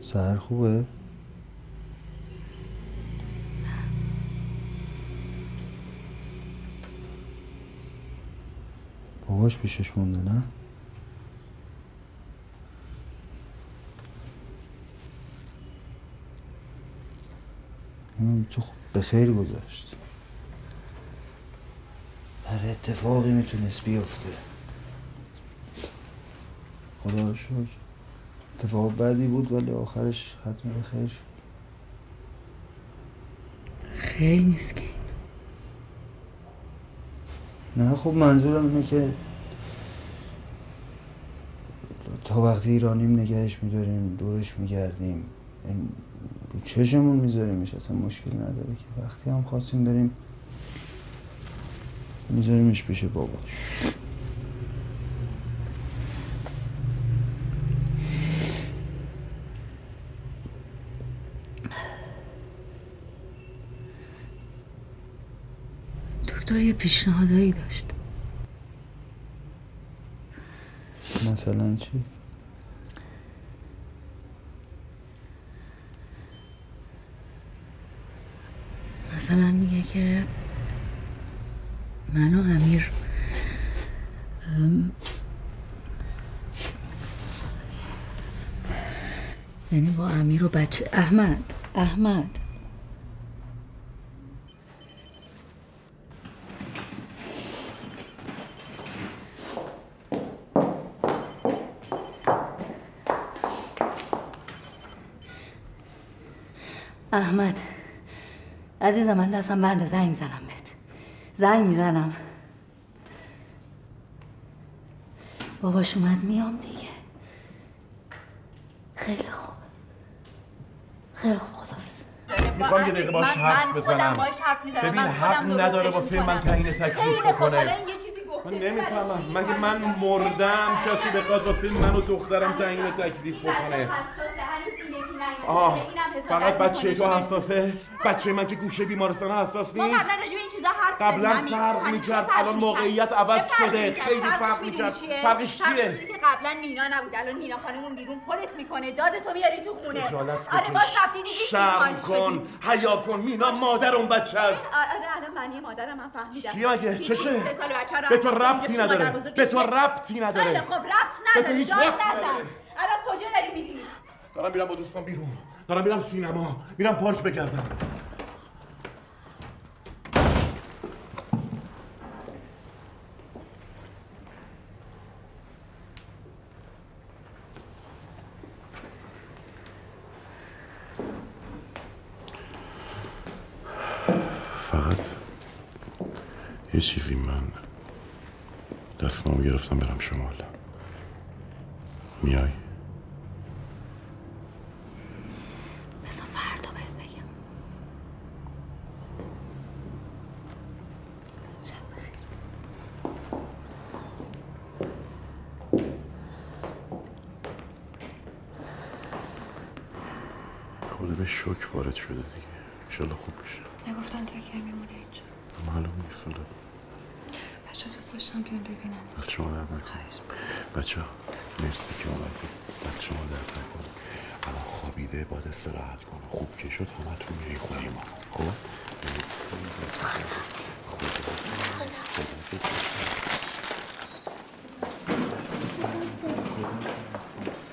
سهر خوبه؟ باباش پیشش مونده نه؟ تو خوب به خیر گذاشت هر اتفاقی می‌تونست بیفته. خدا شکر. اتفاق بدی بود ولی آخرش ختم به خیر شد. خیلی مسکین نه خب منظورم اینه که تا وقتی ایرانیم نگهش میداریم دورش میگردیم این چشمون میذاریمش اصلا مشکل نداره که. وقتی هم خواستیم بریم میذاریمش پیش باباش. دکتر یه پیشنهادایی داشت. مثلا چی؟ مثلا میگه که من و امیر ام، یعنی با امیر و بچه احمد احمد. احمد. عزیزم من دستم بنده. زنگ می‌زنم بهت. زنگ می‌زنم. باباش اومد میام دیگه. خیلی خوب. خیلی خوب خدافز می‌خوام یه دقیقه باش من- حرف من بزنم. ببین حق خودم نداره درستش واسه من. تعیین تکلیف بکنه. گفته من نمی‌فهمم؟ مگه من مردم کسی بخواد واسه من و دخترم تعیین تکلیف بکنه؟ آه فقط بچه تو حساسه. بچه من که گوشه بیمارستان حساس ما نیست. قبلا راجع به این چیزا حرف قبلا. فرق همین می‌کرد؟ چه الان؟ موقعیت چه عوض شده؟ خیلی فرق می‌کرد؟ فرقش چیه؟ که قبلا مینا نبود الان مینا خانم اون بیرون پرت می‌کنه. داد تو میاری تو خونه. خجالت آره رفتی دیدی شرم کن. حیا کن. مینا مادر اون بچه است. آره الان معنی مادرم من فهمیدم. مگه؟ سال بچه رو به تو ربطی نداره. مادر بزرگش به تو ربطی نداره. خب ربط نداره. الان کجا داری میری دارم میرم با دوستان بیرون. دارم میرم سینما. میرم پارک بگردم. فقط یه چیزی من دستمام گرفتم برم شمال. میای بذار فردا بهت بگم شوک وارد شده دیگه. انشالله خوب بشه نگفتن تا کی میمونه اینجا. معلوم نیست حالا. بچه دوست داشتم بیان ببینن. دست شما درد نکنه بچه ها مرسی که اومدی دست شما درد نکنه الان خوابیده باید استراحت کنه. خوب که شد همه تون میای خونه ما. خب؟ مرسی. مرسی. خدا خدا مرسی مرسی مرسی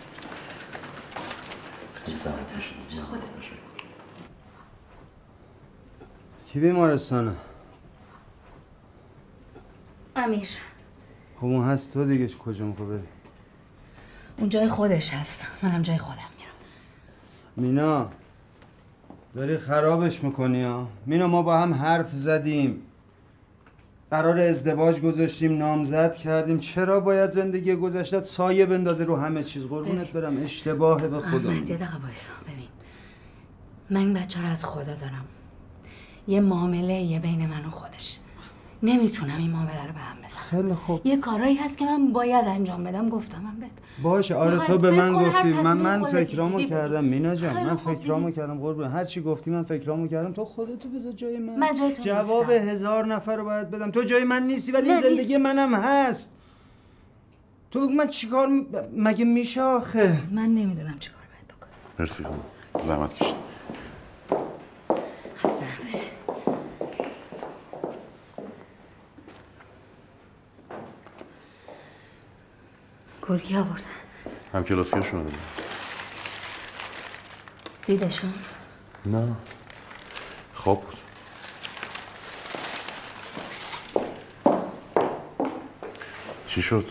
خیلی زحمت کشیدی. کی بیمارستانه؟ امیر. خب اون هست تو دیگه کجا می‌خوای بری؟ اون جای خودش هست. منم جای خودم میرم. مینا داری خرابش می‌کنی ها؟ مینا ما با هم حرف زدیم. قرار ازدواج گذاشتیم نامزد کردیم. چرا باید زندگی گذشته سایه بندازه رو همه چیز؟ قربونت برم اشتباهه به خدا احمد یه دقیقه ببین من این بچه رو از خدا دارم. یه معامله یه بین من و خودش. نمی‌تونم این معامله رو به هم بزنم. خیلی خوب. یه کارایی هست که من باید انجام بدم گفتم من بهت. باشه آره تو به من گفتی. من من فکرامو. کردم. مینا جان من فکرامو. کردم قربون هر چی گفتی من فکرامو کردم. تو خودتو بذار جای من. من جای تو جواب نیستم. هزار نفر رو باید بدم. تو جای من نیستی ولی نه، زندگی نیست. منم هست. تو بگو من چیکار م- مگه میشه آخه؟ من نمی‌دونم چیکار مرسی خانم. زحمت کشید خسته نباشی گلگی آوردن. هم کلاسی شما داریم دیدشون؟ نه. خواب بود. چی شد؟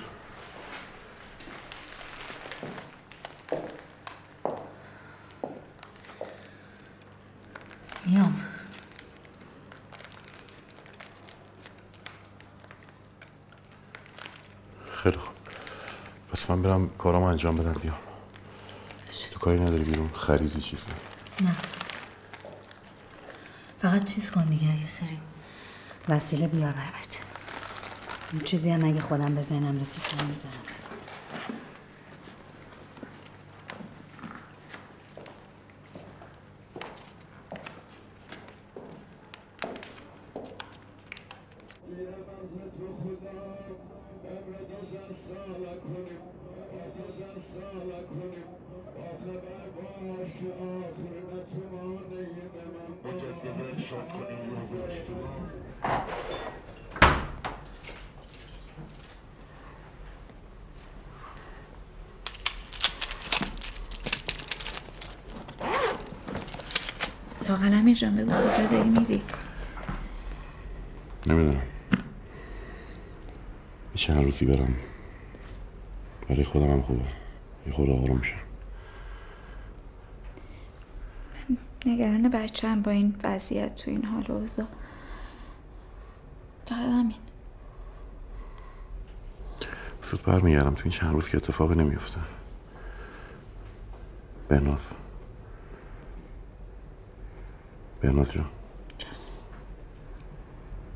میام خیلی خوب پس من برم کارامو انجام بدم بیام. تو کاری نداری بیرون خریدی چیزی. نه. فقط چیز کن دیگه یه سری وسیله بیار بر بچه این چیزی هم اگه خودم به ذهنم رسید می‌زنم لاغل امیر جان بگو کجا داری میری. نمی‌دونم. یه چند روزی برم. برای خودم هم خوبه. یه خورده آروم میشم. نگران بچه با این وضعیت تو این حال و اوضاع. فقط همین. زود برمیگردم. تو این چند روز که اتفاقی نمیفته بناز. بناز جان.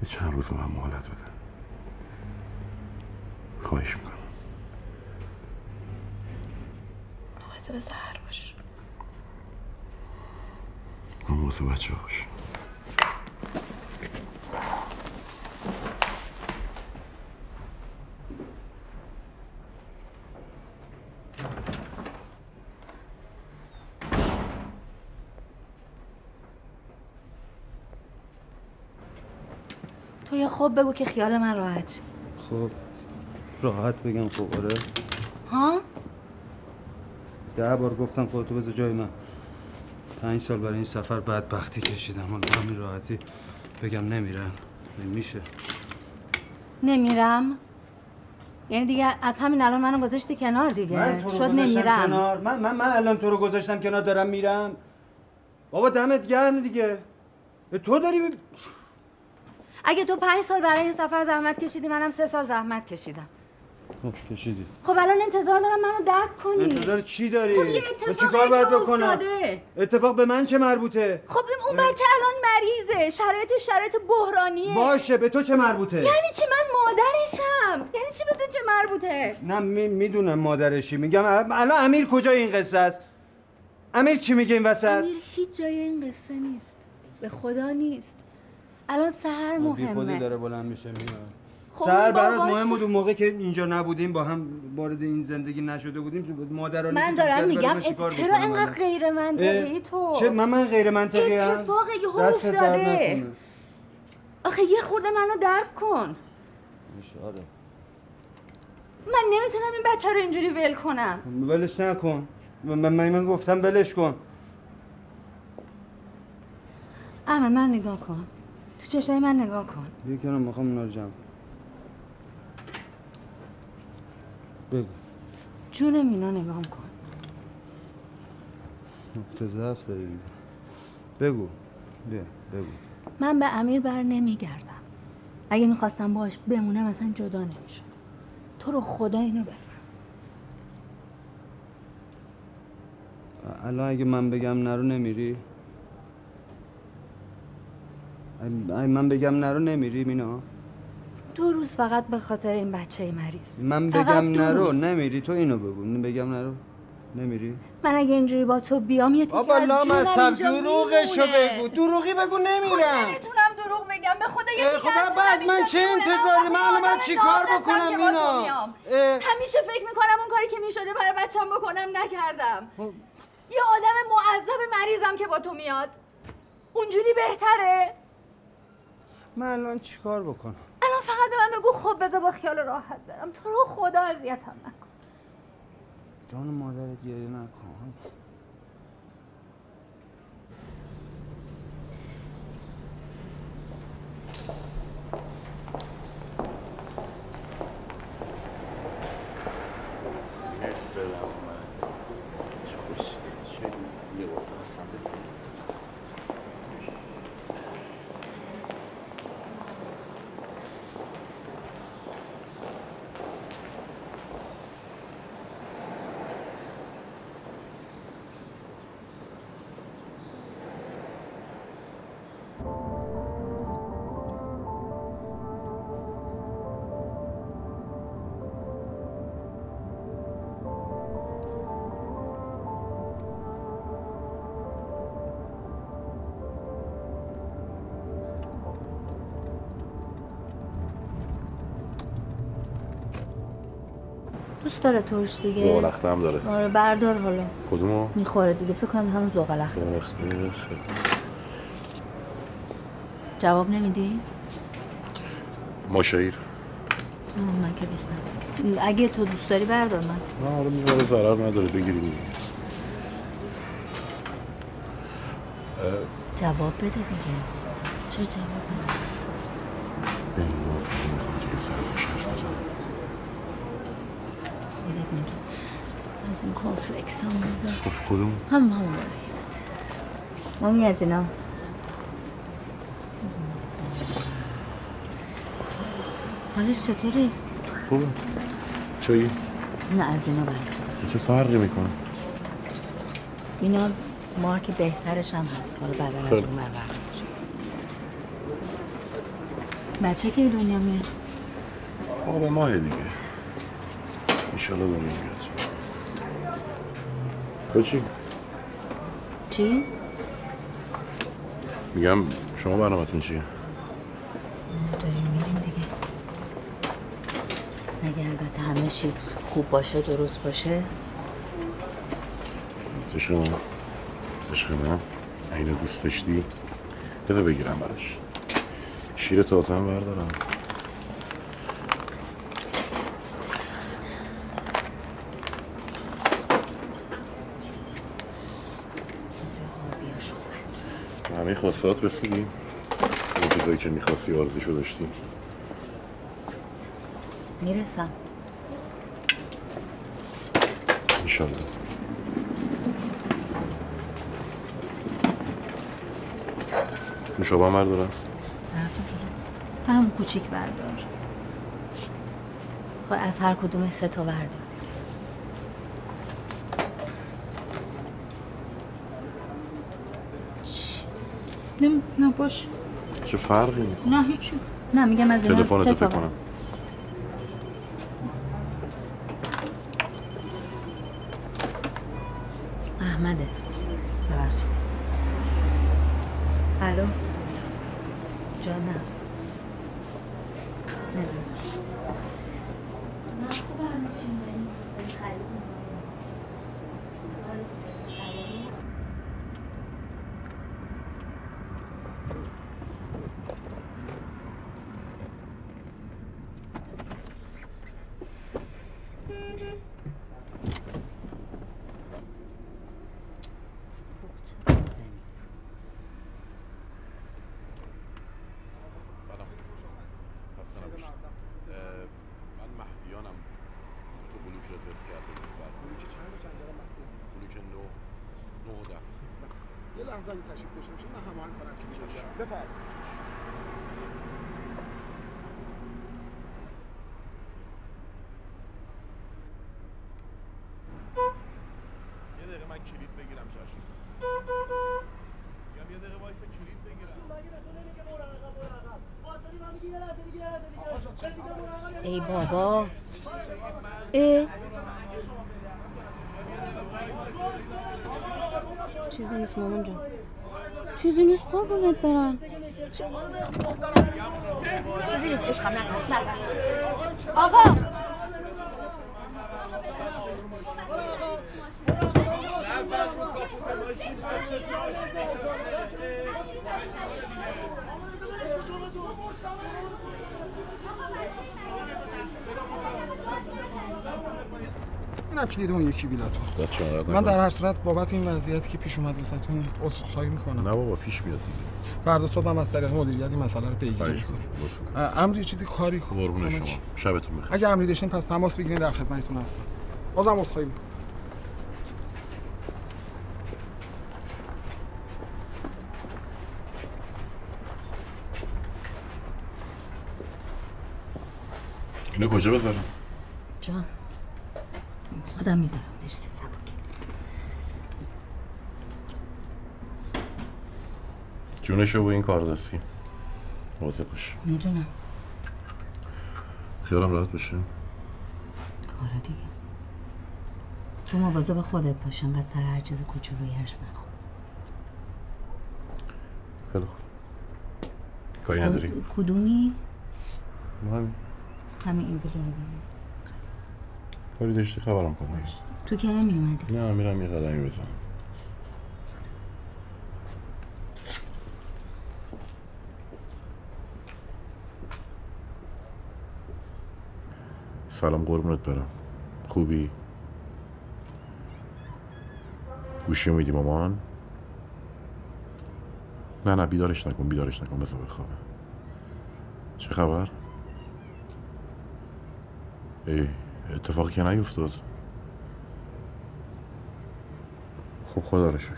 یه چند روز من مهلت بده خواهش می‌کنم. مواظب سهر باش. من واسه بچه باش. خوب بگو که خیال من راحت شه. خب راحت بگم خب آره. ها؟ ده بار گفتم خودتو بذار جای من. پنج سال برای این سفر بدبختی کشیدم. حالا همین راحتی بگم نمیرم. میشه نمیرم؟ یعنی دیگه از همین الان منو گذاشتی کنار دیگه؟ من تو رو شد نمیرم. کنار. من, من, من الان تو رو گذاشتم کنار دارم میرم. بابا دمت گرم دیگه. تو داری ب- اگه تو پنج سال برای این سفر زحمت کشیدی منم سه سال زحمت کشیدم خب کشیدی خب الان انتظار دارم منو درک کنی انتظار چی داری؟ خب یه من اتفاقی چیکار باید بکنم؟ اتفاق به من چه مربوطه؟ خب اون بچه الان مریضه شرایط شرایط بحرانیه باشه به تو چه مربوطه؟ یعنی چی من مادرشم یعنی چی به تو چه مربوطه نه می می‌دونم مادرشی میگم الان امیر کجای این قصه است؟ امیر چی میگه این وسط؟ امیر هیچ جای این قصه نیست به خدا نیست الان سهر بی خودی مهمه داره بلند میشه میاد خب سر اون برات مهم بود اون موقع که اینجا نبودیم با هم وارد این زندگی نشده بودیم مادرانه من دارم میگم چرا بکنم اینقدر؟ غیر منطقی تو؟ چه من من غیر منطقی ام؟ اتفاق یهو افتاده. آخه یه خورده منو درک کن. آره من نمی‌تونم این بچه رو اینجوری ول کنم. ولش نکن. من من, من گفتم ولش کن. احمد من نگاه کن. تو چشای من نگاه کن. بیا کنم می‌خوام اونا رو جمع. بگو. جون مینا نگاه کن. نقطه ضعف داری. بگو. بیا بگو. من به امیر بر نمیگردم. اگه می‌خواستم باش بمونم اصلا جدا نمی‌شد. تو رو خدا اینو بفهم. الان اگه من بگم نرو نمیری؟ من بگم نرو نمیری مینا دو روز فقط به خاطر این بچه مریض من بگم نرو. نمیری تو اینو بگو بگم نرو نمیری من اگه اینجوری با تو بیام یه تیکه بابا از لام جونم از اینجا دروغشو. بگو دروغی بگو نمیرم نمی‌تونم دروغ بگم به خدا یه خب از بعد جونم من چه. من انتظاری؟ من الان باید آدم چیکار بکنم مینا؟ اه. همیشه فکر می‌کنم اون کاری که می‌شده برای بچم بکنم نکردم خب. یه آدم معذب مریضم که با تو میاد اونجوری بهتره من الان چیکار بکنم؟ الان فقط به من بگو خب بذار با خیال راحت برم. تو رو خدا اذیتم نکن. جان مادرت گریه نکن. دوست داره ترش دیگه. زغالخته هم داره. آره بردار حالا. کدومو؟ می‌خوره دیگه. فکر کنم همون درست جواب نمیدی؟ مشایر. آه، من که دوست ندارم. اگه تو دوست داری بردار من. نه حالا می‌بره ضرر نداره. بگیریم جواب بده دیگه. چرا جواب نمیدی؟ به این واسه می‌خوام جلو سر باش حرف بزنم. نمی‌دونم. از این کارفلکس هم بذار خب کدوم؟ هم همون رو مامی از اینا حالش چطوری؟ خوبه چایی؟ نه از اینا برای چه فرقی می‌کنه؟ اینا مارک بهترش هم هست حالا بعد از خیلی. اون بردار بچه که دنیا میاد آقا به ماه دیگه دنیا بیاد تو چی؟ چی؟ میگم شما برنامه‌تون چیه؟ داریم میریم دیگه. اگه البته همه چی خوب باشه درست باشه. عشق من عشق من اینو دوست داشتی بذار بگیرم براش. شیر تازه هم بردارم. همه خواستات رسیدی؟ اون چیزایی که می‌خواستی آرزیشو داشتی؟ می‌رسم. انشالله. نوشابه هم بردارم. تو هم کوچیک بردار. خب از هر کدوم سه تا بردار. نه باش. چه فرقی؟ نه هیچی. نه میگم از اینا سه تلفنتو تا تکونم احمده ببخشید الو جانم سلام خسته نباشید اه، من مهدیانم تو بلوک رزرو کرده بود بعد بلوک چند چند جرا مهدی بلوک نو نو و ده یه لحظه اگه تشریف داشته باشید من هماهنگ کنم که میشه برم بفرمایید یه دقیقه من کلید بگیرم چشم میگم یه دقیقه وایسا کلید بگیرم ای بابا ای چیزی نیست مامان جان چیزی نیست قربونت برم چیزی نیست عشقم نترس نترس آقا اینم کلید اون یکی درد من. در هر صورت بابت این وضعیتی که پیش اومد واسهتون عذرخواهی می‌کنم. نه بابا پیش میاد دیگه. فردا صبح هم از طریق مدیریت این مسئله رو پیگیری می‌کنم می‌کنم. می‌کنم. امری چیزی کاری قربون کنم. شما. شبتون بخیر. اگه امری داشتین پس تماس بگیرین در خدمتتون هستم. بازم عذرخواهی می‌کنم. اینو کجا بذارم؟ جان. خودم می‌ذارم مرسی سبک جونشو با این کار دستی واضح باش می‌دونم خیالم راحت باشه کارا دیگه تو مواظب خودت باش انقدر سر هر چیز کوچولویی هرس نخور خیلی خوب کاری نداری کدومی همین همین این کاری داشتی خبرم کن تو که نمی اومدی نه میرم یه قدمی بزنم سلام قربونت برم خوبی؟ گوشی میدی مامان؟ نه نه بیدارش نکن بیدارش نکن بذار بخوابه چه خبر؟ ای اتفاقی که نیفتاد. خب خدا رو شکر.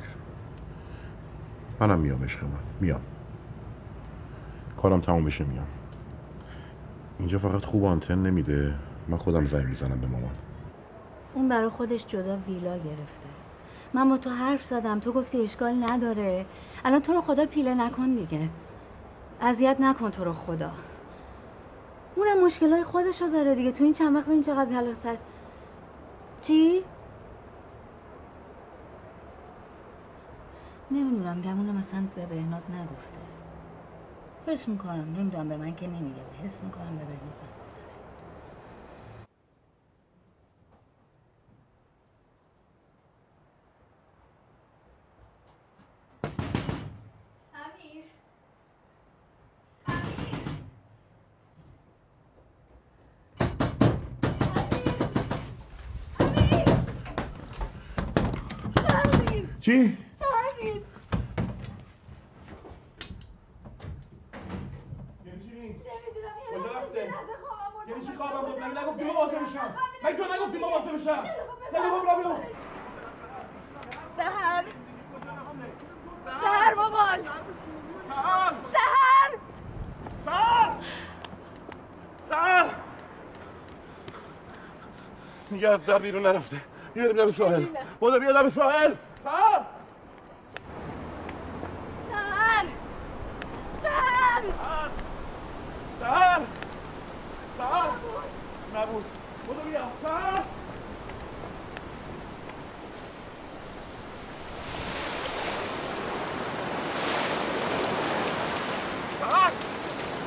منم میام عشق من. میام. کارم تموم بشه میام. اینجا فقط خوب آنتن نمیده. من خودم زنگ می‌زنم به مامان. اون برای خودش جدا ویلا گرفته. من با تو حرف زدم. تو گفتی اشکال نداره. الان تو رو خدا پیله نکن دیگه. اذیت نکن تو رو خدا. اونم مشکلای خودشو داره دیگه. تو این چند وقت ببین چقدر بلا سر. چی؟ نمی‌دونم گمونه مثلا به بهناز نگفته. حس می‌کنم. نمی‌دونم به من که نمیگه. حس می‌کنم به بهناز نگفته اصلا. امیر چی؟ یعنی چی خوابم بود مگه نگفتی مواظب بشم مگه تو نگفتی مواظب بشم خیلی خوب رابیو سهر سهر مامان سهر سر میگه از در بیرون نرفته بیاریم دم ساحل بودا بیا دم ساحل سر سهر سهر سر سر نبود بودا بیا سر سر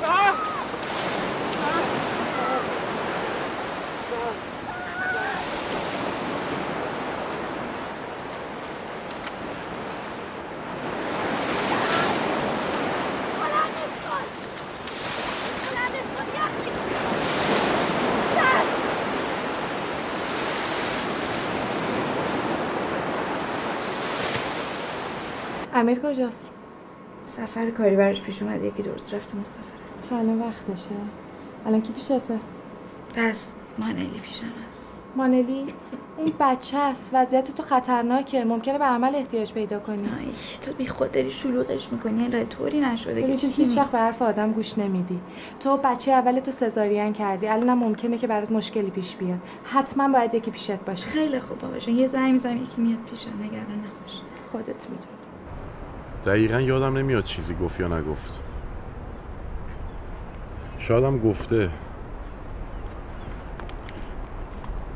سر امیر کجاست؟ سفر کاری براش پیش اومده یکی دو روز رفته مسافر. خب الان وقتشه. الان کی پیشته؟ دست مانلی پیشم هست. مانلی؟ اون بچه است. وضعیت تو خطرناکه. ممکنه به عمل احتیاج پیدا کنی. تو بی خود داری شلوغش می‌کنی. الهی طوری نشده که چیزی هیچ وقت به حرف آدم گوش نمیدی. تو بچه اول تو سزارین کردی. الانم ممکنه که برات مشکلی پیش بیاد. حتما باید یکی پیشت باشه. خیلی خوب جان. یه زنگ می‌زنم یکی میاد پیشم نگران نباش. خودت می‌دونی. دقیقا یادم نمیاد چیزی گفت یا نگفت. شایدم گفته.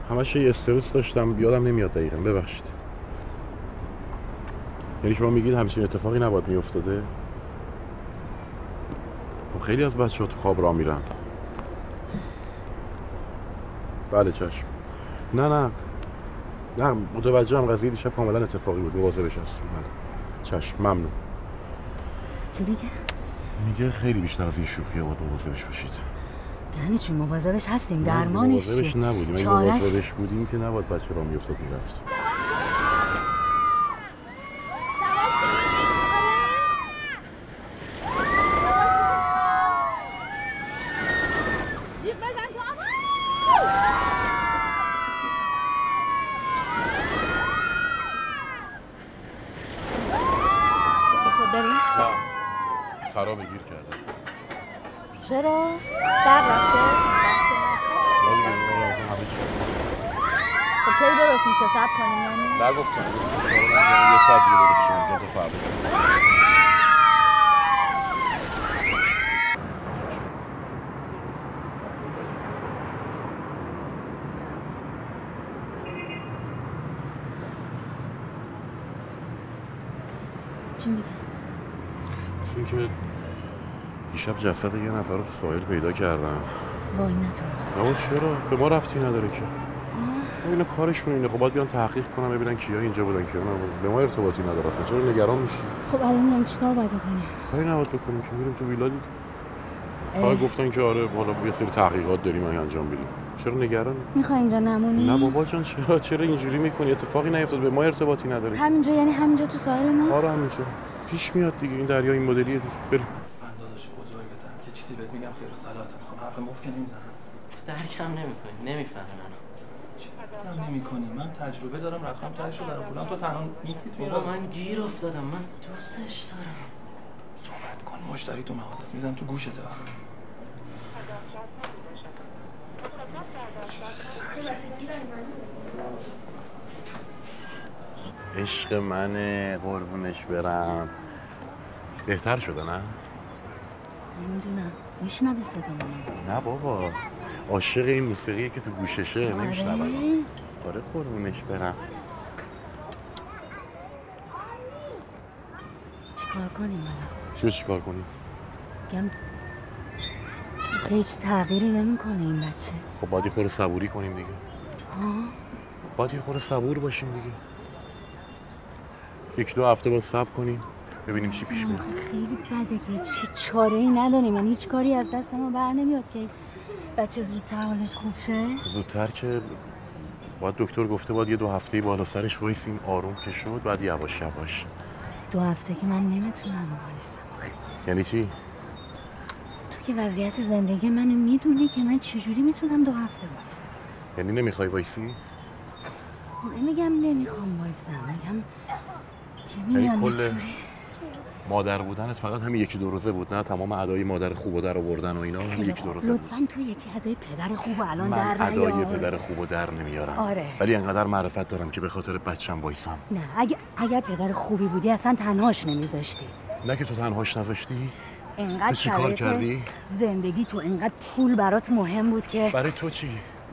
همش یه استرس داشتم یادم نمیاد دقیقا. ببخشید. یعنی شما میگید همچین اتفاقی نباید میافتاده؟ خب خیلی از بچه ها تو خواب را میرن. بله چشم. نه نه. نه متوجه هم قضیه دیشب کاملا اتفاقی بود. مواظبش هستیم. بله. چشم. ممنون. چی میگه؟ میگه خیلی بیشتر از این شوخی باید مواظبش باشید. یعنی چی؟ مواظبش هستیم. درمانش مواظبش چیه؟ نبودیم. اگه؟ مواظبش بودیم که نباید بچه را میافتاد می‌رفت جیغ بزن تو هم چی شد داری؟ نه خرابه گیر کرده چرا؟ در رفته؟ نه دیگه نه، نه، همه چی. خب کی درست میشه سب کنیم یعنی؟ نگفتم. یه ساعت دیگه درست شما میگم تا فردا چی میگه؟ اینکه دیشب جسد یه نفر رو ساحل پیدا کردم. وای نه تو نه چرا؟ به ما ربطی نداره که. اینا کارشون اینه. خب باید بیان تحقیق کنم ببینن کیا اینجا بودن کیا نبودن. به ما ارتباطی نداره. اصلا چرا نگران میشی؟ خب الان یعنی چیکار باید بکنیم؟ کاری نباید بکنیم که. میریم تو ویلا. آقا گفتن که آره حالا یه سری تحقیقات داریم انجام بدیم. چرا نگران؟ می‌خوای اینجا نمونی؟ نه بابا جان چرا؟ چرا اینجوری می‌کنی؟ اتفاقی نیفتاد به ما ارتباطی نداره همینجا یعنی همینجا تو ساحل ما؟ آره همینجا. پیش میاد دیگه. این دریا این مدلیه دیگه. بریم. من داداش بزرگتم که چیزی بهت میگم خیر و صلات می‌خوام حرف مفت که نمی‌زنم. تو درکم نمی‌کنی نمی‌فهمی منو. چرا نمی‌کنی؟ من تجربه دارم رفتم تهش رو در آوردم. تو تنها نیستی بابا راه. من گیر افتادم. من دوستش دارم. صحبت کن مشتری تو مغازه است. میزن تو گوشته عشق منه قربونش برم. بهتر شده نه؟ نمی‌دونم. میشنوه صدامونو نه بابا. عاشق این موسیقیه که تو گوششه آره؟ نمیشنوم. آره قربونش برم. چیکار کنیم حالا؟ چیو چیکار کنیم؟ میگم هیچ تغییری نمی‌کنه این بچه. خب باید خورده صبوری کنیم دیگه. ها باید خورده صبور باشیم دیگه. یک دو هفته باید صبر کنیم. ببینیم چی پیش میاد. خیلی بده که چی چاره ای نداریم. یعنی هیچ کاری از دست ما بر نمیاد که. بچه زودتر حالش خوب شه؟ زودتر که باید دکتر گفته باید یه دو هفته بالا سرش وایسیم آروم که شد بعد یواش یواش. دو هفته که من نمی‌تونم وایسم. یعنی چی؟ تو که وضعیت زندگی منو می‌دونی که من چجوری می‌تونم دو هفته وایسم؟ یعنی نمی‌خوای وایسی؟ نمیگم نمی‌خوام وایسم. میگم یعنی میگم کل مادر بودنت فقط همین یکی دو روزه بود نه؟ تمام ادای مادر خوب و در آوردن و اینا همین یکی دو روزه. لطفا تو یکی ادای پدر خوب الان من در ادای نیار. پدر خوب و در نمیارم. آره. ولی انقدر معرفت دارم که به خاطر بچم وایسم نه اگه اگر پدر خوبی بودی اصلا تنهاش نمیذاشتی. نه که تو تنهاش نذاشتی. انقدر تو چی کار شرایط کردی؟ زندگی تو انقدر پول برات مهم بود که برای تو چی؟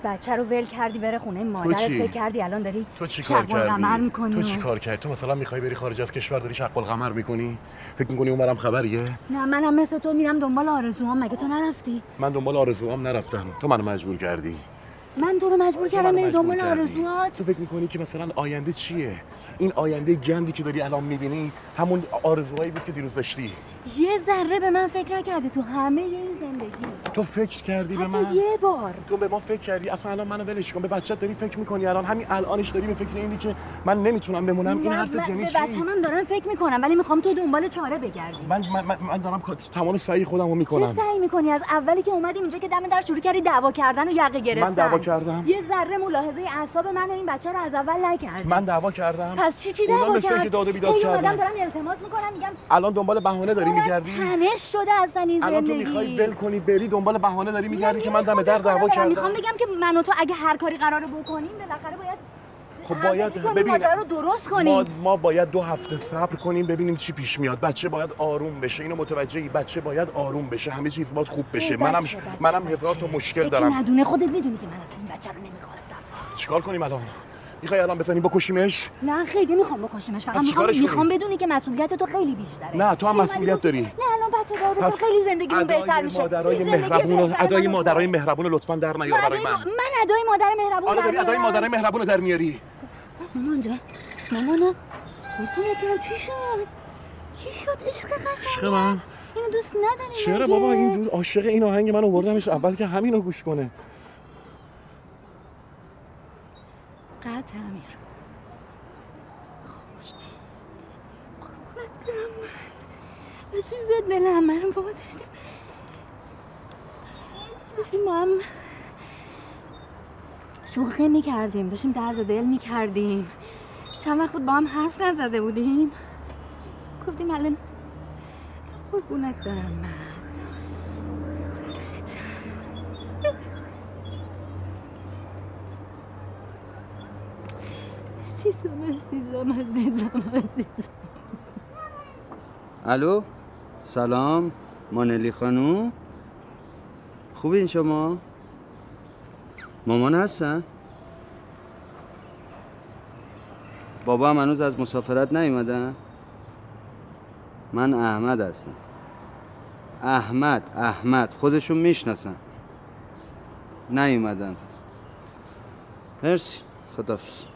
بچه رو ول کردی بره خونه مادرت؟ فکر کردی الان داری تو چی کار قمر کردی؟ می‌کنی؟ تو چی کار کردی؟ تو مثلا می‌خوای بری خارج از کشور داری شق القمر می‌کنی؟ فکر می‌کنی برم خبریه؟ نه منم مثل تو میرم دنبال آرزوام مگه تو نرفتی؟ من دنبال آرزوام نرفتم. تو منو مجبور کردی. من تو رو مجبور کردم بری دنبال. آرزوات تو فکر می‌کنی که مثلا آینده چیه؟ این آینده گندی که داری الان می‌بینی همون آرزوهایی بود که دیروز داشتی. یه ذره به من فکر نکردی تو همه این زندگی. تو فکر کردی به من؟ یه بار. تو به ما فکر کردی؟ اصلا الان منو ولش کن. به بچت داری فکر می‌کنی الان؟ همین الانش داری به فکر اینی که من نمی‌تونم بمونم. این من یعنی به چی؟ بچه‌م دارم فکر می‌کنم ولی می‌خوام تو دنبال چاره بگردی. من من, من, من دارم تمام سعی خودم رو چه می‌کنم. سعی می‌کنی؟ از اولی که اومدیم اینجا که دم در شروع کردی دعوا کردن و یقه گرفتن. دعوا کردم؟ یه ذره ملاحظه اعصاب من و این بچه رو از اول نکردی. من دعوا کردم. پس چی چی دعوا مثل کرد؟ که داد و بیداد کردن. دارم التماس می‌کنم میگم الان دنبال بهانه داری میگردی؟ تنش شده اصلا این الان تو زندگی. می‌خوای ول کنی بری دنبال بهانه داری میگردی که من دم در دعوا. کردم. می‌خوام بگم که من و تو اگه هر کاری قراره بکنیم بالاخره باید خب باید ببین رو درست کنیم. ما, ما باید دو هفته صبر کنیم ببینیم چی پیش میاد. بچه باید آروم بشه اینو متوجهی. بچه باید آروم بشه همه چیز باید خوب بشه. منم منم هزار تا مشکل دارم. ندونه خودت می‌دونی که من اصلا این بچه رو نمی‌خواستم. چیکار کنیم الان؟ می‌خوای الان بزنیم بکشیمش؟ نه خیلی می‌خوام بکشیمش. فقط می‌خوام می‌خوام؟ بدونی که مسئولیت تو خیلی بیشتره. نه، تو هم مسئولیت داری. نه الان بچه دار خیلی زندگیمون بهتر میشه. مادرای زندگی مهربون ادای مادرای مهربون لطفا در نیار برای من من. ادای مادر مهربون آره داری ادای. مادرای مهربون در میاری. مامان جان مامان قربونت برم چی شد؟ چی شد؟ عشق قشنگم عشق من؟ اینو دوست نداری چرا؟ بابا؟ این عاشق این آهنگ من آوردمش. اول که همینو گوش کنه. قطع امیر. خاموش قربونت برم من. عزیز دلم من بابا داشتیم. داشتیم هم شوخی می‌کردیم داشتیم درد دل می‌کردیم. چند وقت بود با هم حرف نزده بودیم. گفتیم الان قربونت برم من باشید. عزیزم عزیزم عزیزم عزیزم الو؟ سلام. مانلی خانوم. خوبین شما؟ مامان هستن؟ بابا هم هنوز از مسافرت نیومدن؟ من احمد هستم. احمد احمد خودشون می‌شناسن. نیومدن مرسی. خدافز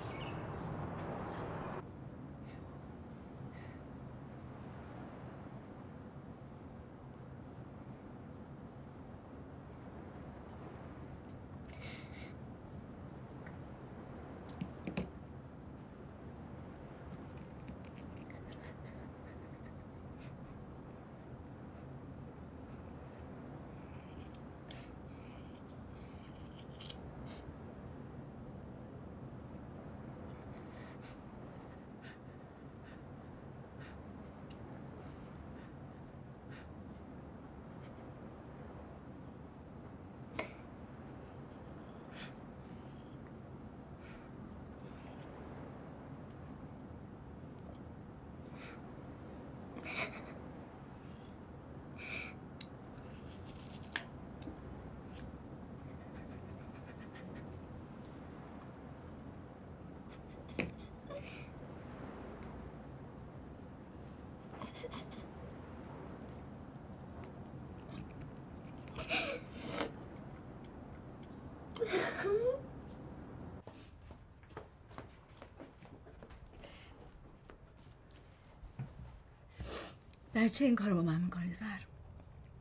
برای چه این کارو با من می‌کنی زهر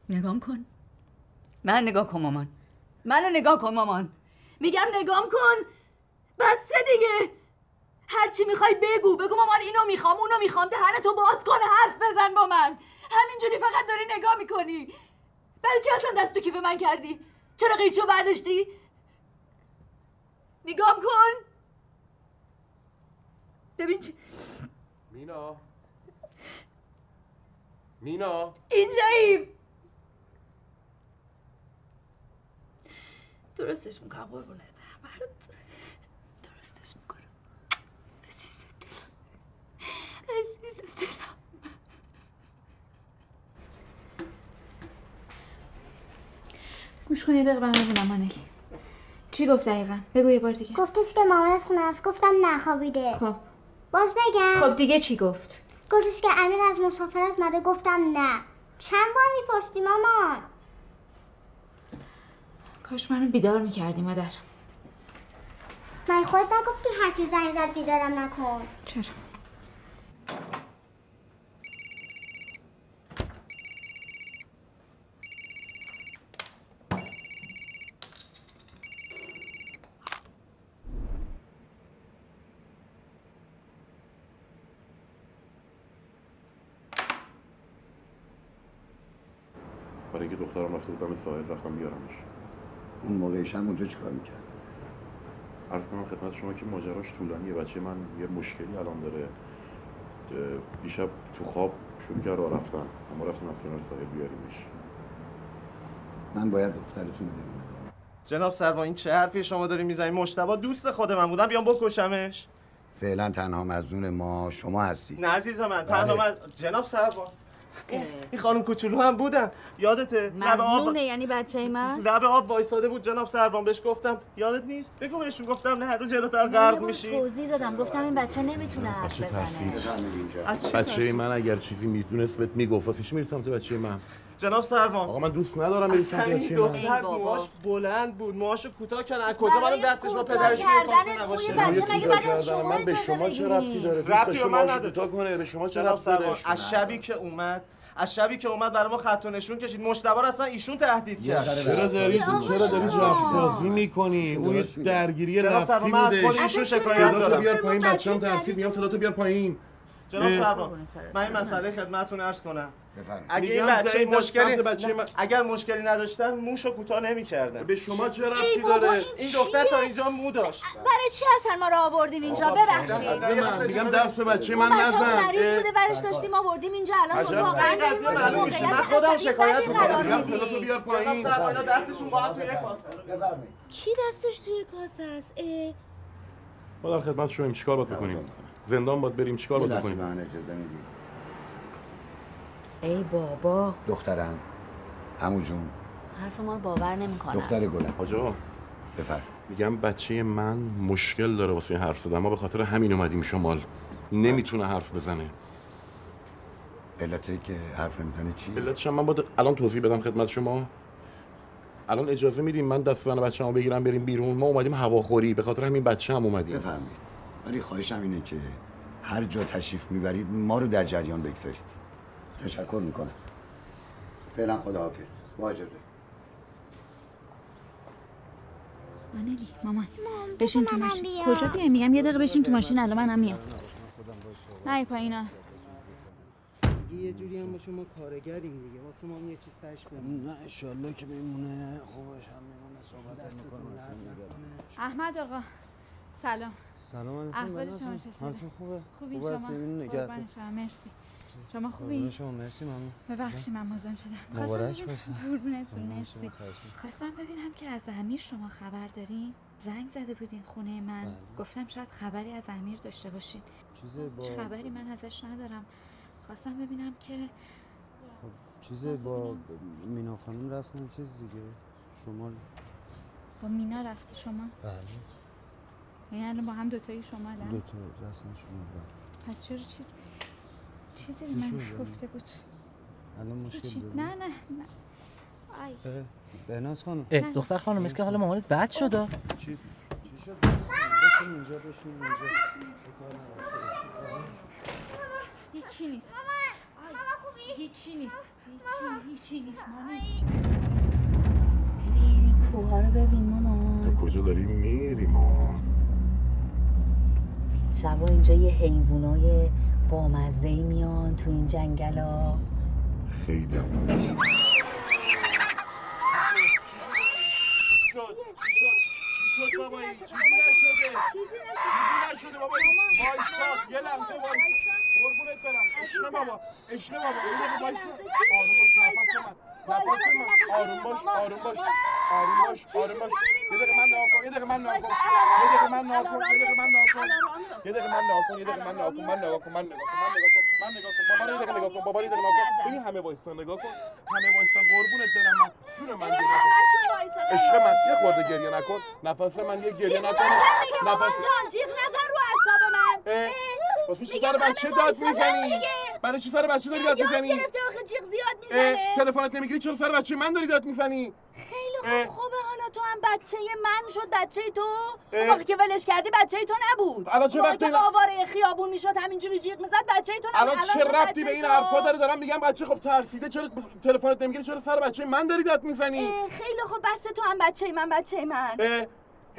نگام کن. من نگاه کن مامان. منو نگاه کن مامان. میگم نگام کن. بسته دیگه. هر چی می‌خوای بگو. بگو مامان اینو می‌خوام اونو می‌خوام. دهن تو باز کن حرف بزن با من. همینجوری فقط داری نگاه می‌کنی. برای چی اصلا دست تو کیف من کردی؟ چرا قیچو برداشتی؟ نگام کن. ببین چی مینا. مینا. اینجاییم. درستش می‌کنم قربونت. برم برات درستش می‌کنم. عزیز دلم. عزیز دلم. گوش کن یه دقیقه من ببینم مانکی چی گفت دقیقا؟ بگو یه بار دیگه. گفتش که مامانش خونه است. گفتم نخوابیده خب. باز بگم. خب دیگه چی گفت؟ گفتش که امیر از مسافرت مده گفتم نه. چند بار میپرستی مامان؟ کاش منو بیدار می‌کردی مادر. من خودت نگفتی هر کی زنگ زد بیدارم نکن. چرا برای اینکه دخترم ساحل رفتم بیارمش. اون موقعش هم اونجا چیکار می‌کرد؟ عرض کنم خدمت شما که ماجراش طولانیه بچه من یه مشکلی الان داره. دیشب تو خواب شروع کرد راه رفتن. اما رفتیم از کنار ساحل بیاریمش. من باید دخترتون رو ببینم. جناب سروا این چه حرفی شما داری می‌زنید مشتبه دوست خود من بودم بیام بکشمش. فعلا تنها مزنون ما شما هستید. نه عزیز من تنها بله. من جناب سروا. این- خانم کوچولو هم بودن. یادته؟ لب آب مزنونه یعنی بچه من؟ لب آب وایساده بود جناب سروان. بهش گفتم یادت نیست؟ بگو بهشون گفتم نه هر روز جلوتر غرق میشی. توضیح دادم. گفتم این بچه نمی‌تونه حرف بزنه. بچه؟ من اگر چیزی می‌دونست بهت می‌گفت. واسه چی می‌رسم تو بچه من؟ جناب سروان. آقا من دوست ندارم تو این بچه من. دختر موهاش بلند بود موهاشو کوتاه کردن. از کجا برای دستش با پدرش موی نباشه. بچه مگه بعد از شما من به شما چه؟ ربطی داره؟ دوست ربطی من نداره. کوتاه کنه به شما چه ربطی داره؟ سروان از شبی که اومد از شبی که اومد برای ما خط و نشون کشید مشتبه اصلا ایشون تهدید کرد. چرا داری چرا داری جفسازی می‌کنی؟ اون درگیری از بوده. ایشون شکایت دارم. بیار پایین بچه‌م ترسید؟ میگم صداتو بیار پایین. جناب اه. سروان من این مسئله خدمتتون عرض کنم. اگه این بچه مشکلی بچه من- اگر مشکلی نداشتن موشو کوتاه نمی‌کردن. به شما چه ربطی داره؟ این این دختر تا؟ اینجا مو داشت. برای چی اصلا ما رو آوردین اینجا؟ ببخشید. میگم دست به بچه من نزن. مریض. بوده ورش داشتیم آوردیم اینجا. الان. واقعا تو من خودم شکایت می‌کنم. میدی. بیار پایین. دستشون با هم توی یک کاسه کی دستش توی کاسه است. ما در خدمت شما چیکار باید بکنیم؟ زندان باید بریم چیکار باید بکنیم؟ من اجازه میدی؟ ای بابا. دخترم. عمو جون. حرف ما رو باور نمی‌کنه دختر گلم. آقا بفر میگم بچه من مشکل داره واسه حرف زدن. ما به خاطر همین اومدیم شمال. نمی‌تونه حرف بزنه. علتی که حرف نمی‌زنی چی؟ علتش هم من باید الان توضیح بدم خدمت شما. الان اجازه میدیم من دست زن بچه ما بگیرم بریم بیرون. ما اومدیم هواخوری. به خاطر همین بچه هم اومدیم. بفرمایید. ولی خواهشم اینه که هر جا تشریف می‌برید ما رو در جریان بگذارید. تشکر می‌کنم. فعلا خداحافظ. با اجازه. مانلی مامان. بشین تو ماشین. کجا بیای میگم یه دقیقه بشین تو ماشین الان منم میام. نه پایینا یه جوری هم باشه ما کارگریم دیگه. واسه ما هم یه چیز تش نه انشالله که بمونه خوبش هم میمونه. صحبت می‌کنم احمد آقا سلام. سلام علیکم. احوال بنازم. شما چطوره؟ خوبه؟ خوبی خوب شما؟ قربان دار. شما مرسی. شما خوبی؟ شما مرسی ممنون. ببخشید من مزاحم شدم. مبارک باشه. قربونتون مرسی. شما،. خواستم ببینم که از امیر شما خبر دارین؟ زنگ زده بودین خونه من. بله. گفتم شاید خبری از امیر داشته باشین. چیز با چه خبری من ازش ندارم. خواستم ببینم که خب، چیز با مینا خانم رفتن چیز دیگه؟ شمال. با مینا رفتی شما؟ بله. یعنی الان با هم دوتایی شما دو تا رفتن شمال بله پس چرا چیز چیزی چی من شد؟ گفته بود. الان مشکل چی؟ داری؟ نه نه نه. آی. بهناز خانم. اه دختر خانم اسم که حال مامانت بد شده چی؟ چی شد؟ بشین اینجا بشین اینجا. هیچی نیست؟ هیچی نیست؟ هیچی هیچی نیست مامی ببین این کوها رو ببین مامان. تو کجا داری میری ما شبا اینجا یه حیوانای بامزه میان تو این جنگلا خیلی بابا وایساد یه لحظه وایساد قربونت برم عشق بابا یه دقیقه آروم باش نفس من نفس من آروم باش آروم باش آروم باش آروم باش من نگاه کن یه دقیقه من نگاه کن یه دقیقه من نگاه کن یه دقیقه من نگاه کن یه دقیقه من نگاه کن یه دقیقه من نگاه کن من نگاه کن من نگاه کن من نگاه کن من نگاه کن بابا یه دقیقه نگاه کن بابا یه دقیقه نگاه کن ببین همه وایسا نگاه کن همه وایسا قربونت برم من جون من نکن عشق من یه خورده گریه نکن نفس من یه گریه نکن نفس جان جیغ نزن رو اعصاب من واسه چی سر بچه داد می‌زنی دیگه. برای چی سر بچه داری داد می‌زنی گرفته آخه جیغ زیاد می‌زنه تلفنت نمی‌گیری چرا سر بچه من داری داد می‌زنی خیلی خوب خوبه تو هم بچه من شد بچه تو. اون موقع که ولش کردی بچه تو نبود. الان چه وقتی آواره خیابون می‌شد همینجوری جیغ می‌زد بچه تو نبود. الان چه ربطی به این. حرفا داره؟ دارم میگم بچه خب ترسیده چرا تلفنت نمی‌گیری چرا سر بچه من داری داد می‌زنی؟ خیلی خوب بس تو هم بچه من بچه من.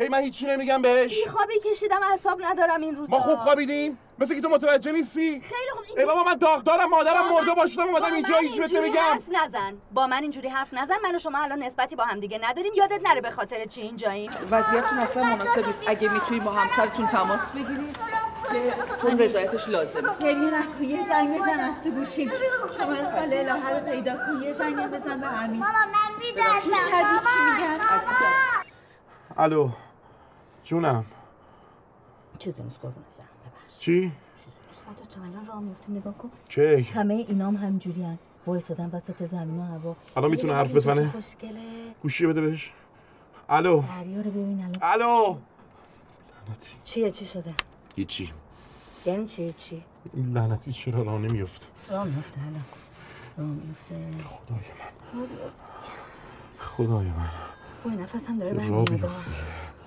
هی من هیچی نمیگم بهش. بی خوابی کشیدم اعصاب ندارم این روزا. ما خوب خوابیدیم. مثل که تو متوجه نیستی؟ خیلی خوب. ای بابا من داغدارم مادرم با مرده باشدم با اومدم اینجا هیچ بهت نمیگم. حرف نزن. با من اینجوری حرف نزن من و شما الان نسبتی با هم دیگه نداریم. یادت نره به خاطر چی اینجاییم. وضعیتتون اصلا مناسب نیست. اگه می‌تونید با همسرتون تماس بگیرید که چون رضایتش لازمه. گریه نکن یه زنگ بزن از تو گوشیم. شماره خاله الهه رو پیدا کن یه زنگ بزن به امین. ماما من چی میگن الو. جونم. چیزی نیست قربونت برم ببخش چی؟ صدا چمنان راه میفتیم نگاه کن. کی همه اینام همجوری هن. وایسادن وسط زمین و هوا. الان می‌تونه حرف بزنه؟ خوشگله. گوشی بده بهش. الو. دریا رو ببین الان الو. چیه چی شده؟ هیچی یعنی چی چی؟ این لعنتی چرا راه نمیفته راه میفته الان راه میفته خدای من. خدای من. وای هم هم وایسا من می‌گیره نفسم داره می‌گیره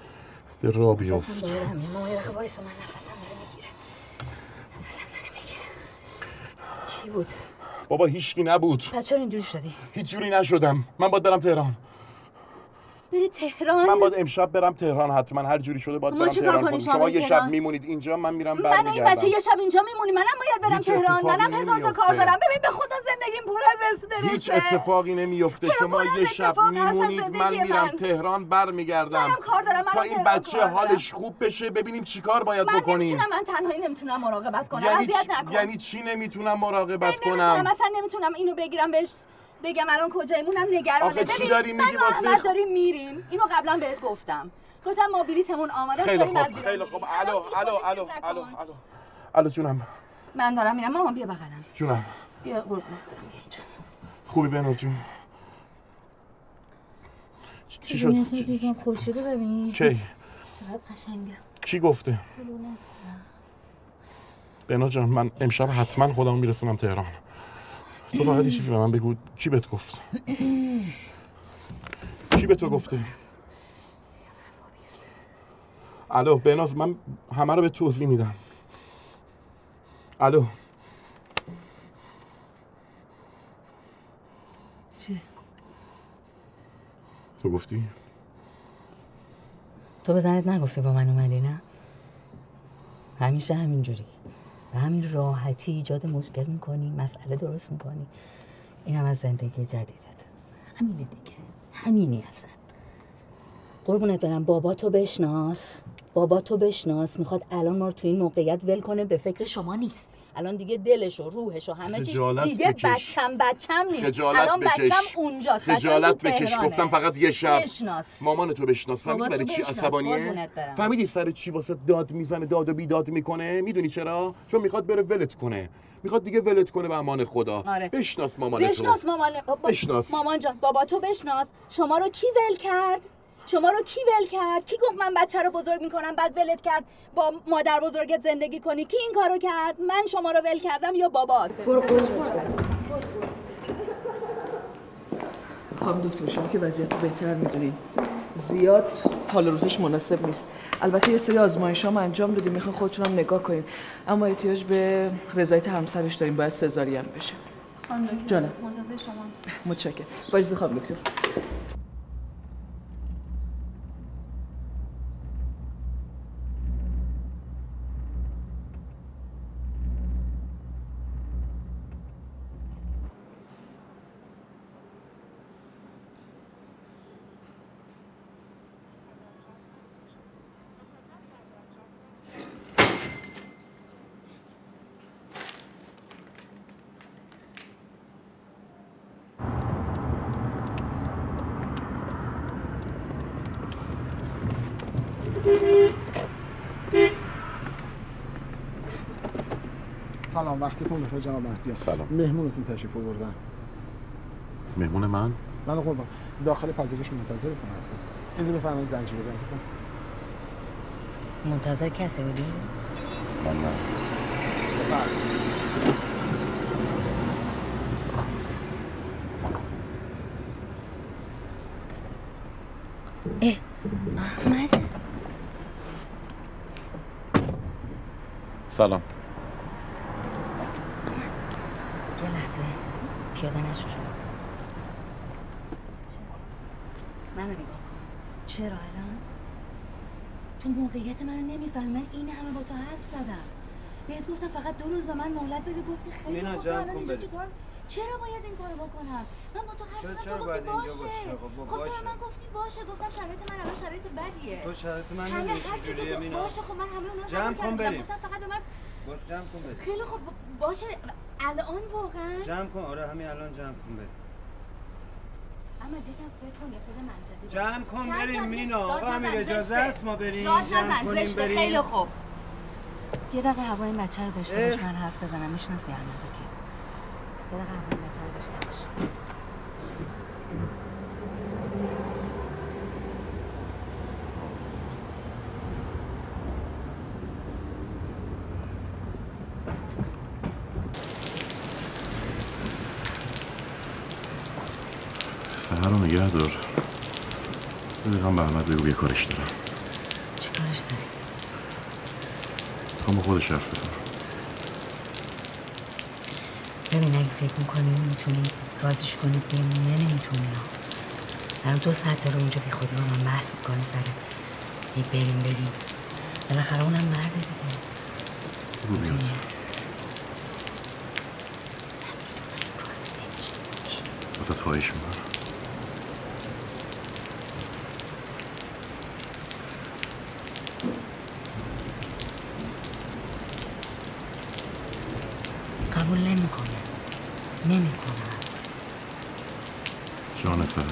کی بود؟ بابا هیچکی نبود. پس چرا اینجوری شدی. هیچ جوری نشدم. من باید برم تهران. بری تهران. من باید امشب برم تهران حتما. هر جوری شده باید ما برم تهران کنیم؟ خب، شما یه شب؟ میمونید اینجا من میرم من و این برمیگردم. بچه یه شب اینجا میمونیم منم باید برم تهران. منم هزار تا کار. دارم ببین به خدا زندگیم پر از استرسه. هیچ اتفاقی نمیفته شما یه شب میمونید من میرم من؟ تهران برمیگردم. منم کار دارم، تا این بچه. حالش خوب بشه ببینیم چیکار باید من بکنیم. نمی‌تونم من تنهایی نمی‌تونم مراقبت کنم. یعنی چی- یعنی چی نمی‌تونم مراقبت نمی‌تونم کنم؟ اصلا نمی‌تونم اینو بگیرم بهش بگم الان کجایمونم نگرانه. آخه چی ببین، داری من میگی واسه- داریم میریم. اینو قبلا بهت گفتم. گفتم ما بلیتمون آماده است، خیلی داریم از خوب خیلی. خوب. الو الو الو الو الو. الو جونم. من دارم میرم. مامان بیا بغلم. جونم. بیا قربون خوبی بناز جون. چی شد؟ عزیزم خورشیدو ببین. کی؟ چقدر قشنگه. کی گفته؟ بناز جان من امشب حتما خودم میرسونم تهران. تو فقط چیزی به من بگو کی بهت گفت؟ کی به تو گفته؟ الو بناز من همه رو به توضیح میدم. الو. چی؟ تو گفتی؟ تو به زنت نگفتی با من اومدی نه؟ همیشه همینجوری. به همین راحتی ایجاد مشکل می‌کنی مسئله درست می‌کنی. این هم از زندگی جدیدت. همینه دیگه. همینی اصلا. قربونت برم. بابا تو بشناس. بابا تو بشناس. می‌خواد الان ما رو تو این موقعیت ول کنه به فکر شما نیست. الان دیگه دلش و روحش و همه چیز دیگه بکش. بچم بچم نیست. خجالت الان بکش. بچم اونجاست خجالت بکش. گفتم فقط یه شب. بشناس. مامان تو بشناس فهمیدی برای چی عصبانیه. فهمیدی سر چی واسه داد می‌زنه داد و بیداد می‌کنه؟ می‌دونی چرا؟ چون می‌خواد بره ولت کنه. می‌خواد دیگه ولت کنه به امان خدا. آره. بشناس مامان بشناس مامان بشناس. مامان جان بابا تو بشناس. شما رو کی ول کرد؟ شما رو کی ول کرد؟ کی گفت من بچه رو بزرگ می‌کنم؟ بعد ولت کرد با مادر بزرگت زندگی کنی؟ کی این کارو کرد؟ من شما رو ول کردم یا بابات برو خانم دکتر شما که وضعیت رو بهتر می‌دونین زیاد حال روزش مناسب نیست. البته یه سری آزمایش هم انجام دادیم می‌خوام خودتونم نگاه کنین. اما احتیاج به رضایت همسرش داریم. باید سزارین بشه. خانم دکتر جانم. منتظر شما. متشکرم. با اجازه خانم دکتر. سلام وقتتون بخیر جناب مهدی. سلام. مهمونتون تشریف آوردن. مهمون من؟ من قربان. داخل پذیرش منتظرتون هستم. چیزی بفرمایید زنجیره بندازم منتظر کسی بودی؟ من نه. اه احمد سلام یه لحظه پیاده نشو شما منو نگاه کن چرا الان تو موقعیت منو نمی‌فهمی من این همه با تو حرف زدم بهت گفتم فقط دو روز به من مهلت بده. گفتی خیلی مینا جمع کن. چیکار؟ چرا باید این کارو بکنم؟ من با تو حرف تو گفتی اینجا باشه؟ خب، تو من گفتی باشه. گفتم شرایط من الان شرایط بدیه. تو شرایط من همه هر چی که؟ باشه خب من همه اونا رو جمع کن. بریم. گفتم فقط به من باش جمع کن بده خیلی خوب باشه. الان واقعا؟ جمع کن. آره همین الان جمع کن بده اما دیگه فکر کن یه خود باشه. جمع کن بریم مینا. آقا همین اجازه. است ما بریم. جمع کنیم بریم. خیلی خوب. یه دقیقه هوای این بچه رو داشته. باش من حرف بزنم. می‌شناسی احمدو که؟ یه دقیقه هوای این بچه رو داشته باشه سهر رو نگه دار. بگم به احمد بگو یه کارش دارم چی کارش داری؟ می‌خوام با خودش حرف بزنم ببین اگه فکر می‌کنی می‌تونی رازیش کنی بمونه نمی‌تونی. الان دو ساعت داره اونجا بی خودی با من بحث می‌کنه سر. یه بریم بریم. بالاخره اونم مرده دیگه. بگو بیاد. ازت خواهش می‌کنم قبول نمی‌کنه نمی‌کنه جان سهر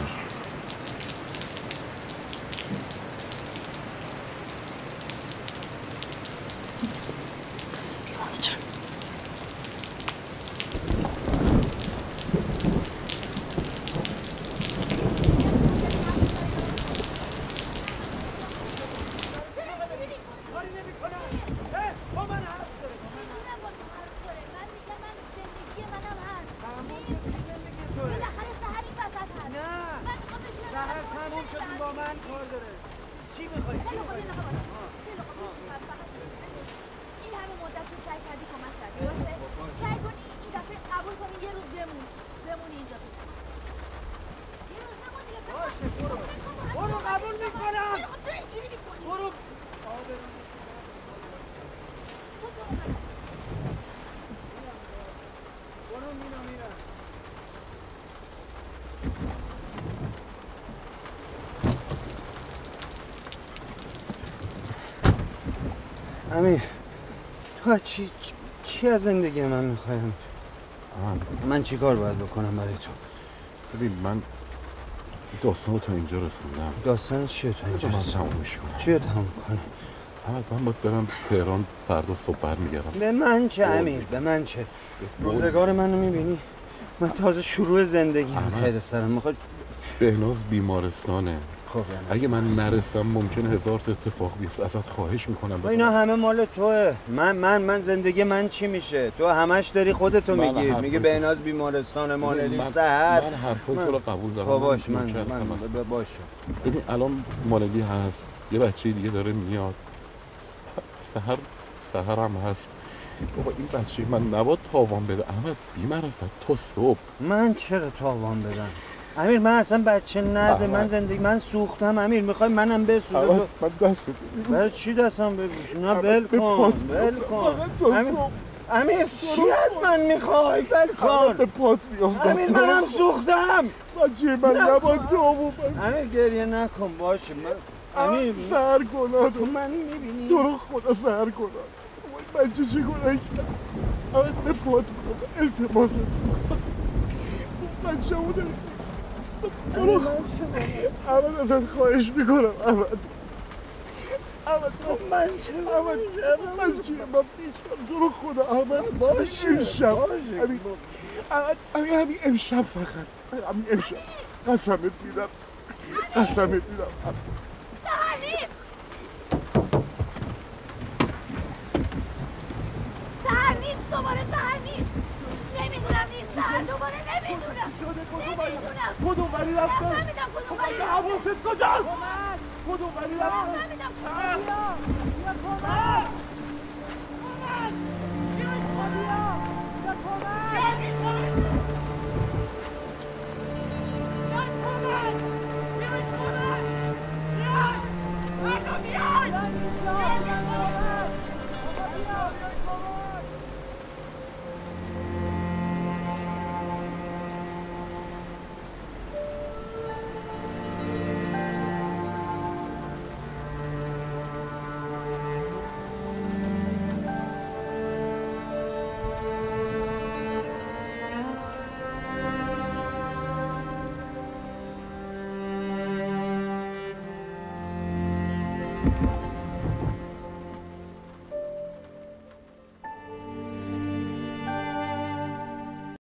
سهر تموم شدیم با من کار داره چی می‌خوای چی می‌خوای این همه مدت تو سعی کردی کمک کردی باشه سعی کنی این دفعه قبول کنی یه روز بمون بمونی اینجا یه روز بمون دیگه باشه برو برو قبول می‌کنم خب چرا اینجوری می‌کنی برو برو مینا مینا امیر چی چی از زندگی من می‌خوایم من چی کار باید بکنم برای تو؟ ببین من داستان رو تا اینجا رسوندم. داستان چیه تو اینجا کنم. چیه تموم کنی احمد من باید برم تهران فردا صبح برمیگردم. به من چه امیر؟ به من چه؟ روزگار منو می‌بینی؟ من تازه شروع زندگی. خیلی سرم. می‌خواد بهناز بیمارستانه. خب یعنی. اگه من نرسم ممکن هزار تا اتفاق بیفته. ازت خواهش می‌کنم اینا همه مال توه. من من من زندگی من چی میشه؟ تو همش داری خودتو من میگی. حرف میگه تو- بهناز بیمارستان مانلی سهر. من حرفای تو رو قبول دارم. خب باش من من نوکرتم من هستم. ب- باشه ببین الان مانلی هست. یه بچه دیگه داره میاد. سهر سهر هم هست. بابا این بچه من نباد تاوان بده. احمد بیمعرفت تا صبح. من چرا تاوان بدم؟ امیر من اصلا بچه نده. من زندگی من سوختم. امیر می‌خوای منم بسوزه تو من دست برای چی دستم ببوش نه به کن بیفتم. کن امیر. امیر چی از من می‌خوای؟ احمد، کن. به پات بیافتم امیر تو منم سوختم. بچه من نکن. نباد تاوان بده امیر گریه نکن باشه. من امیر سر گناه تو من می‌بینی؟ تو رو خدا سر گناه. بچه چه گناه کرد احمد به پات بیافتم التماست بچه همون داره تو رو خدا احمد ازت خواهش می‌کنم احمد احمد من چه احمد من چیه من میشم تو رو خدا احمد باشه، امشب احمد همین همین امشب فقط همین امشب قسمت میدم قسمت میدم نیست. سهر نیست. دوباره سهر نیست. نمی‌دونم سهر دوباره نمی‌دونم. نمی‌دونم. کدوم ولی رفته نفهمیدم کدوم ولی رفته حواست کجاست؟ کدوم ولی رفته نفهمیدم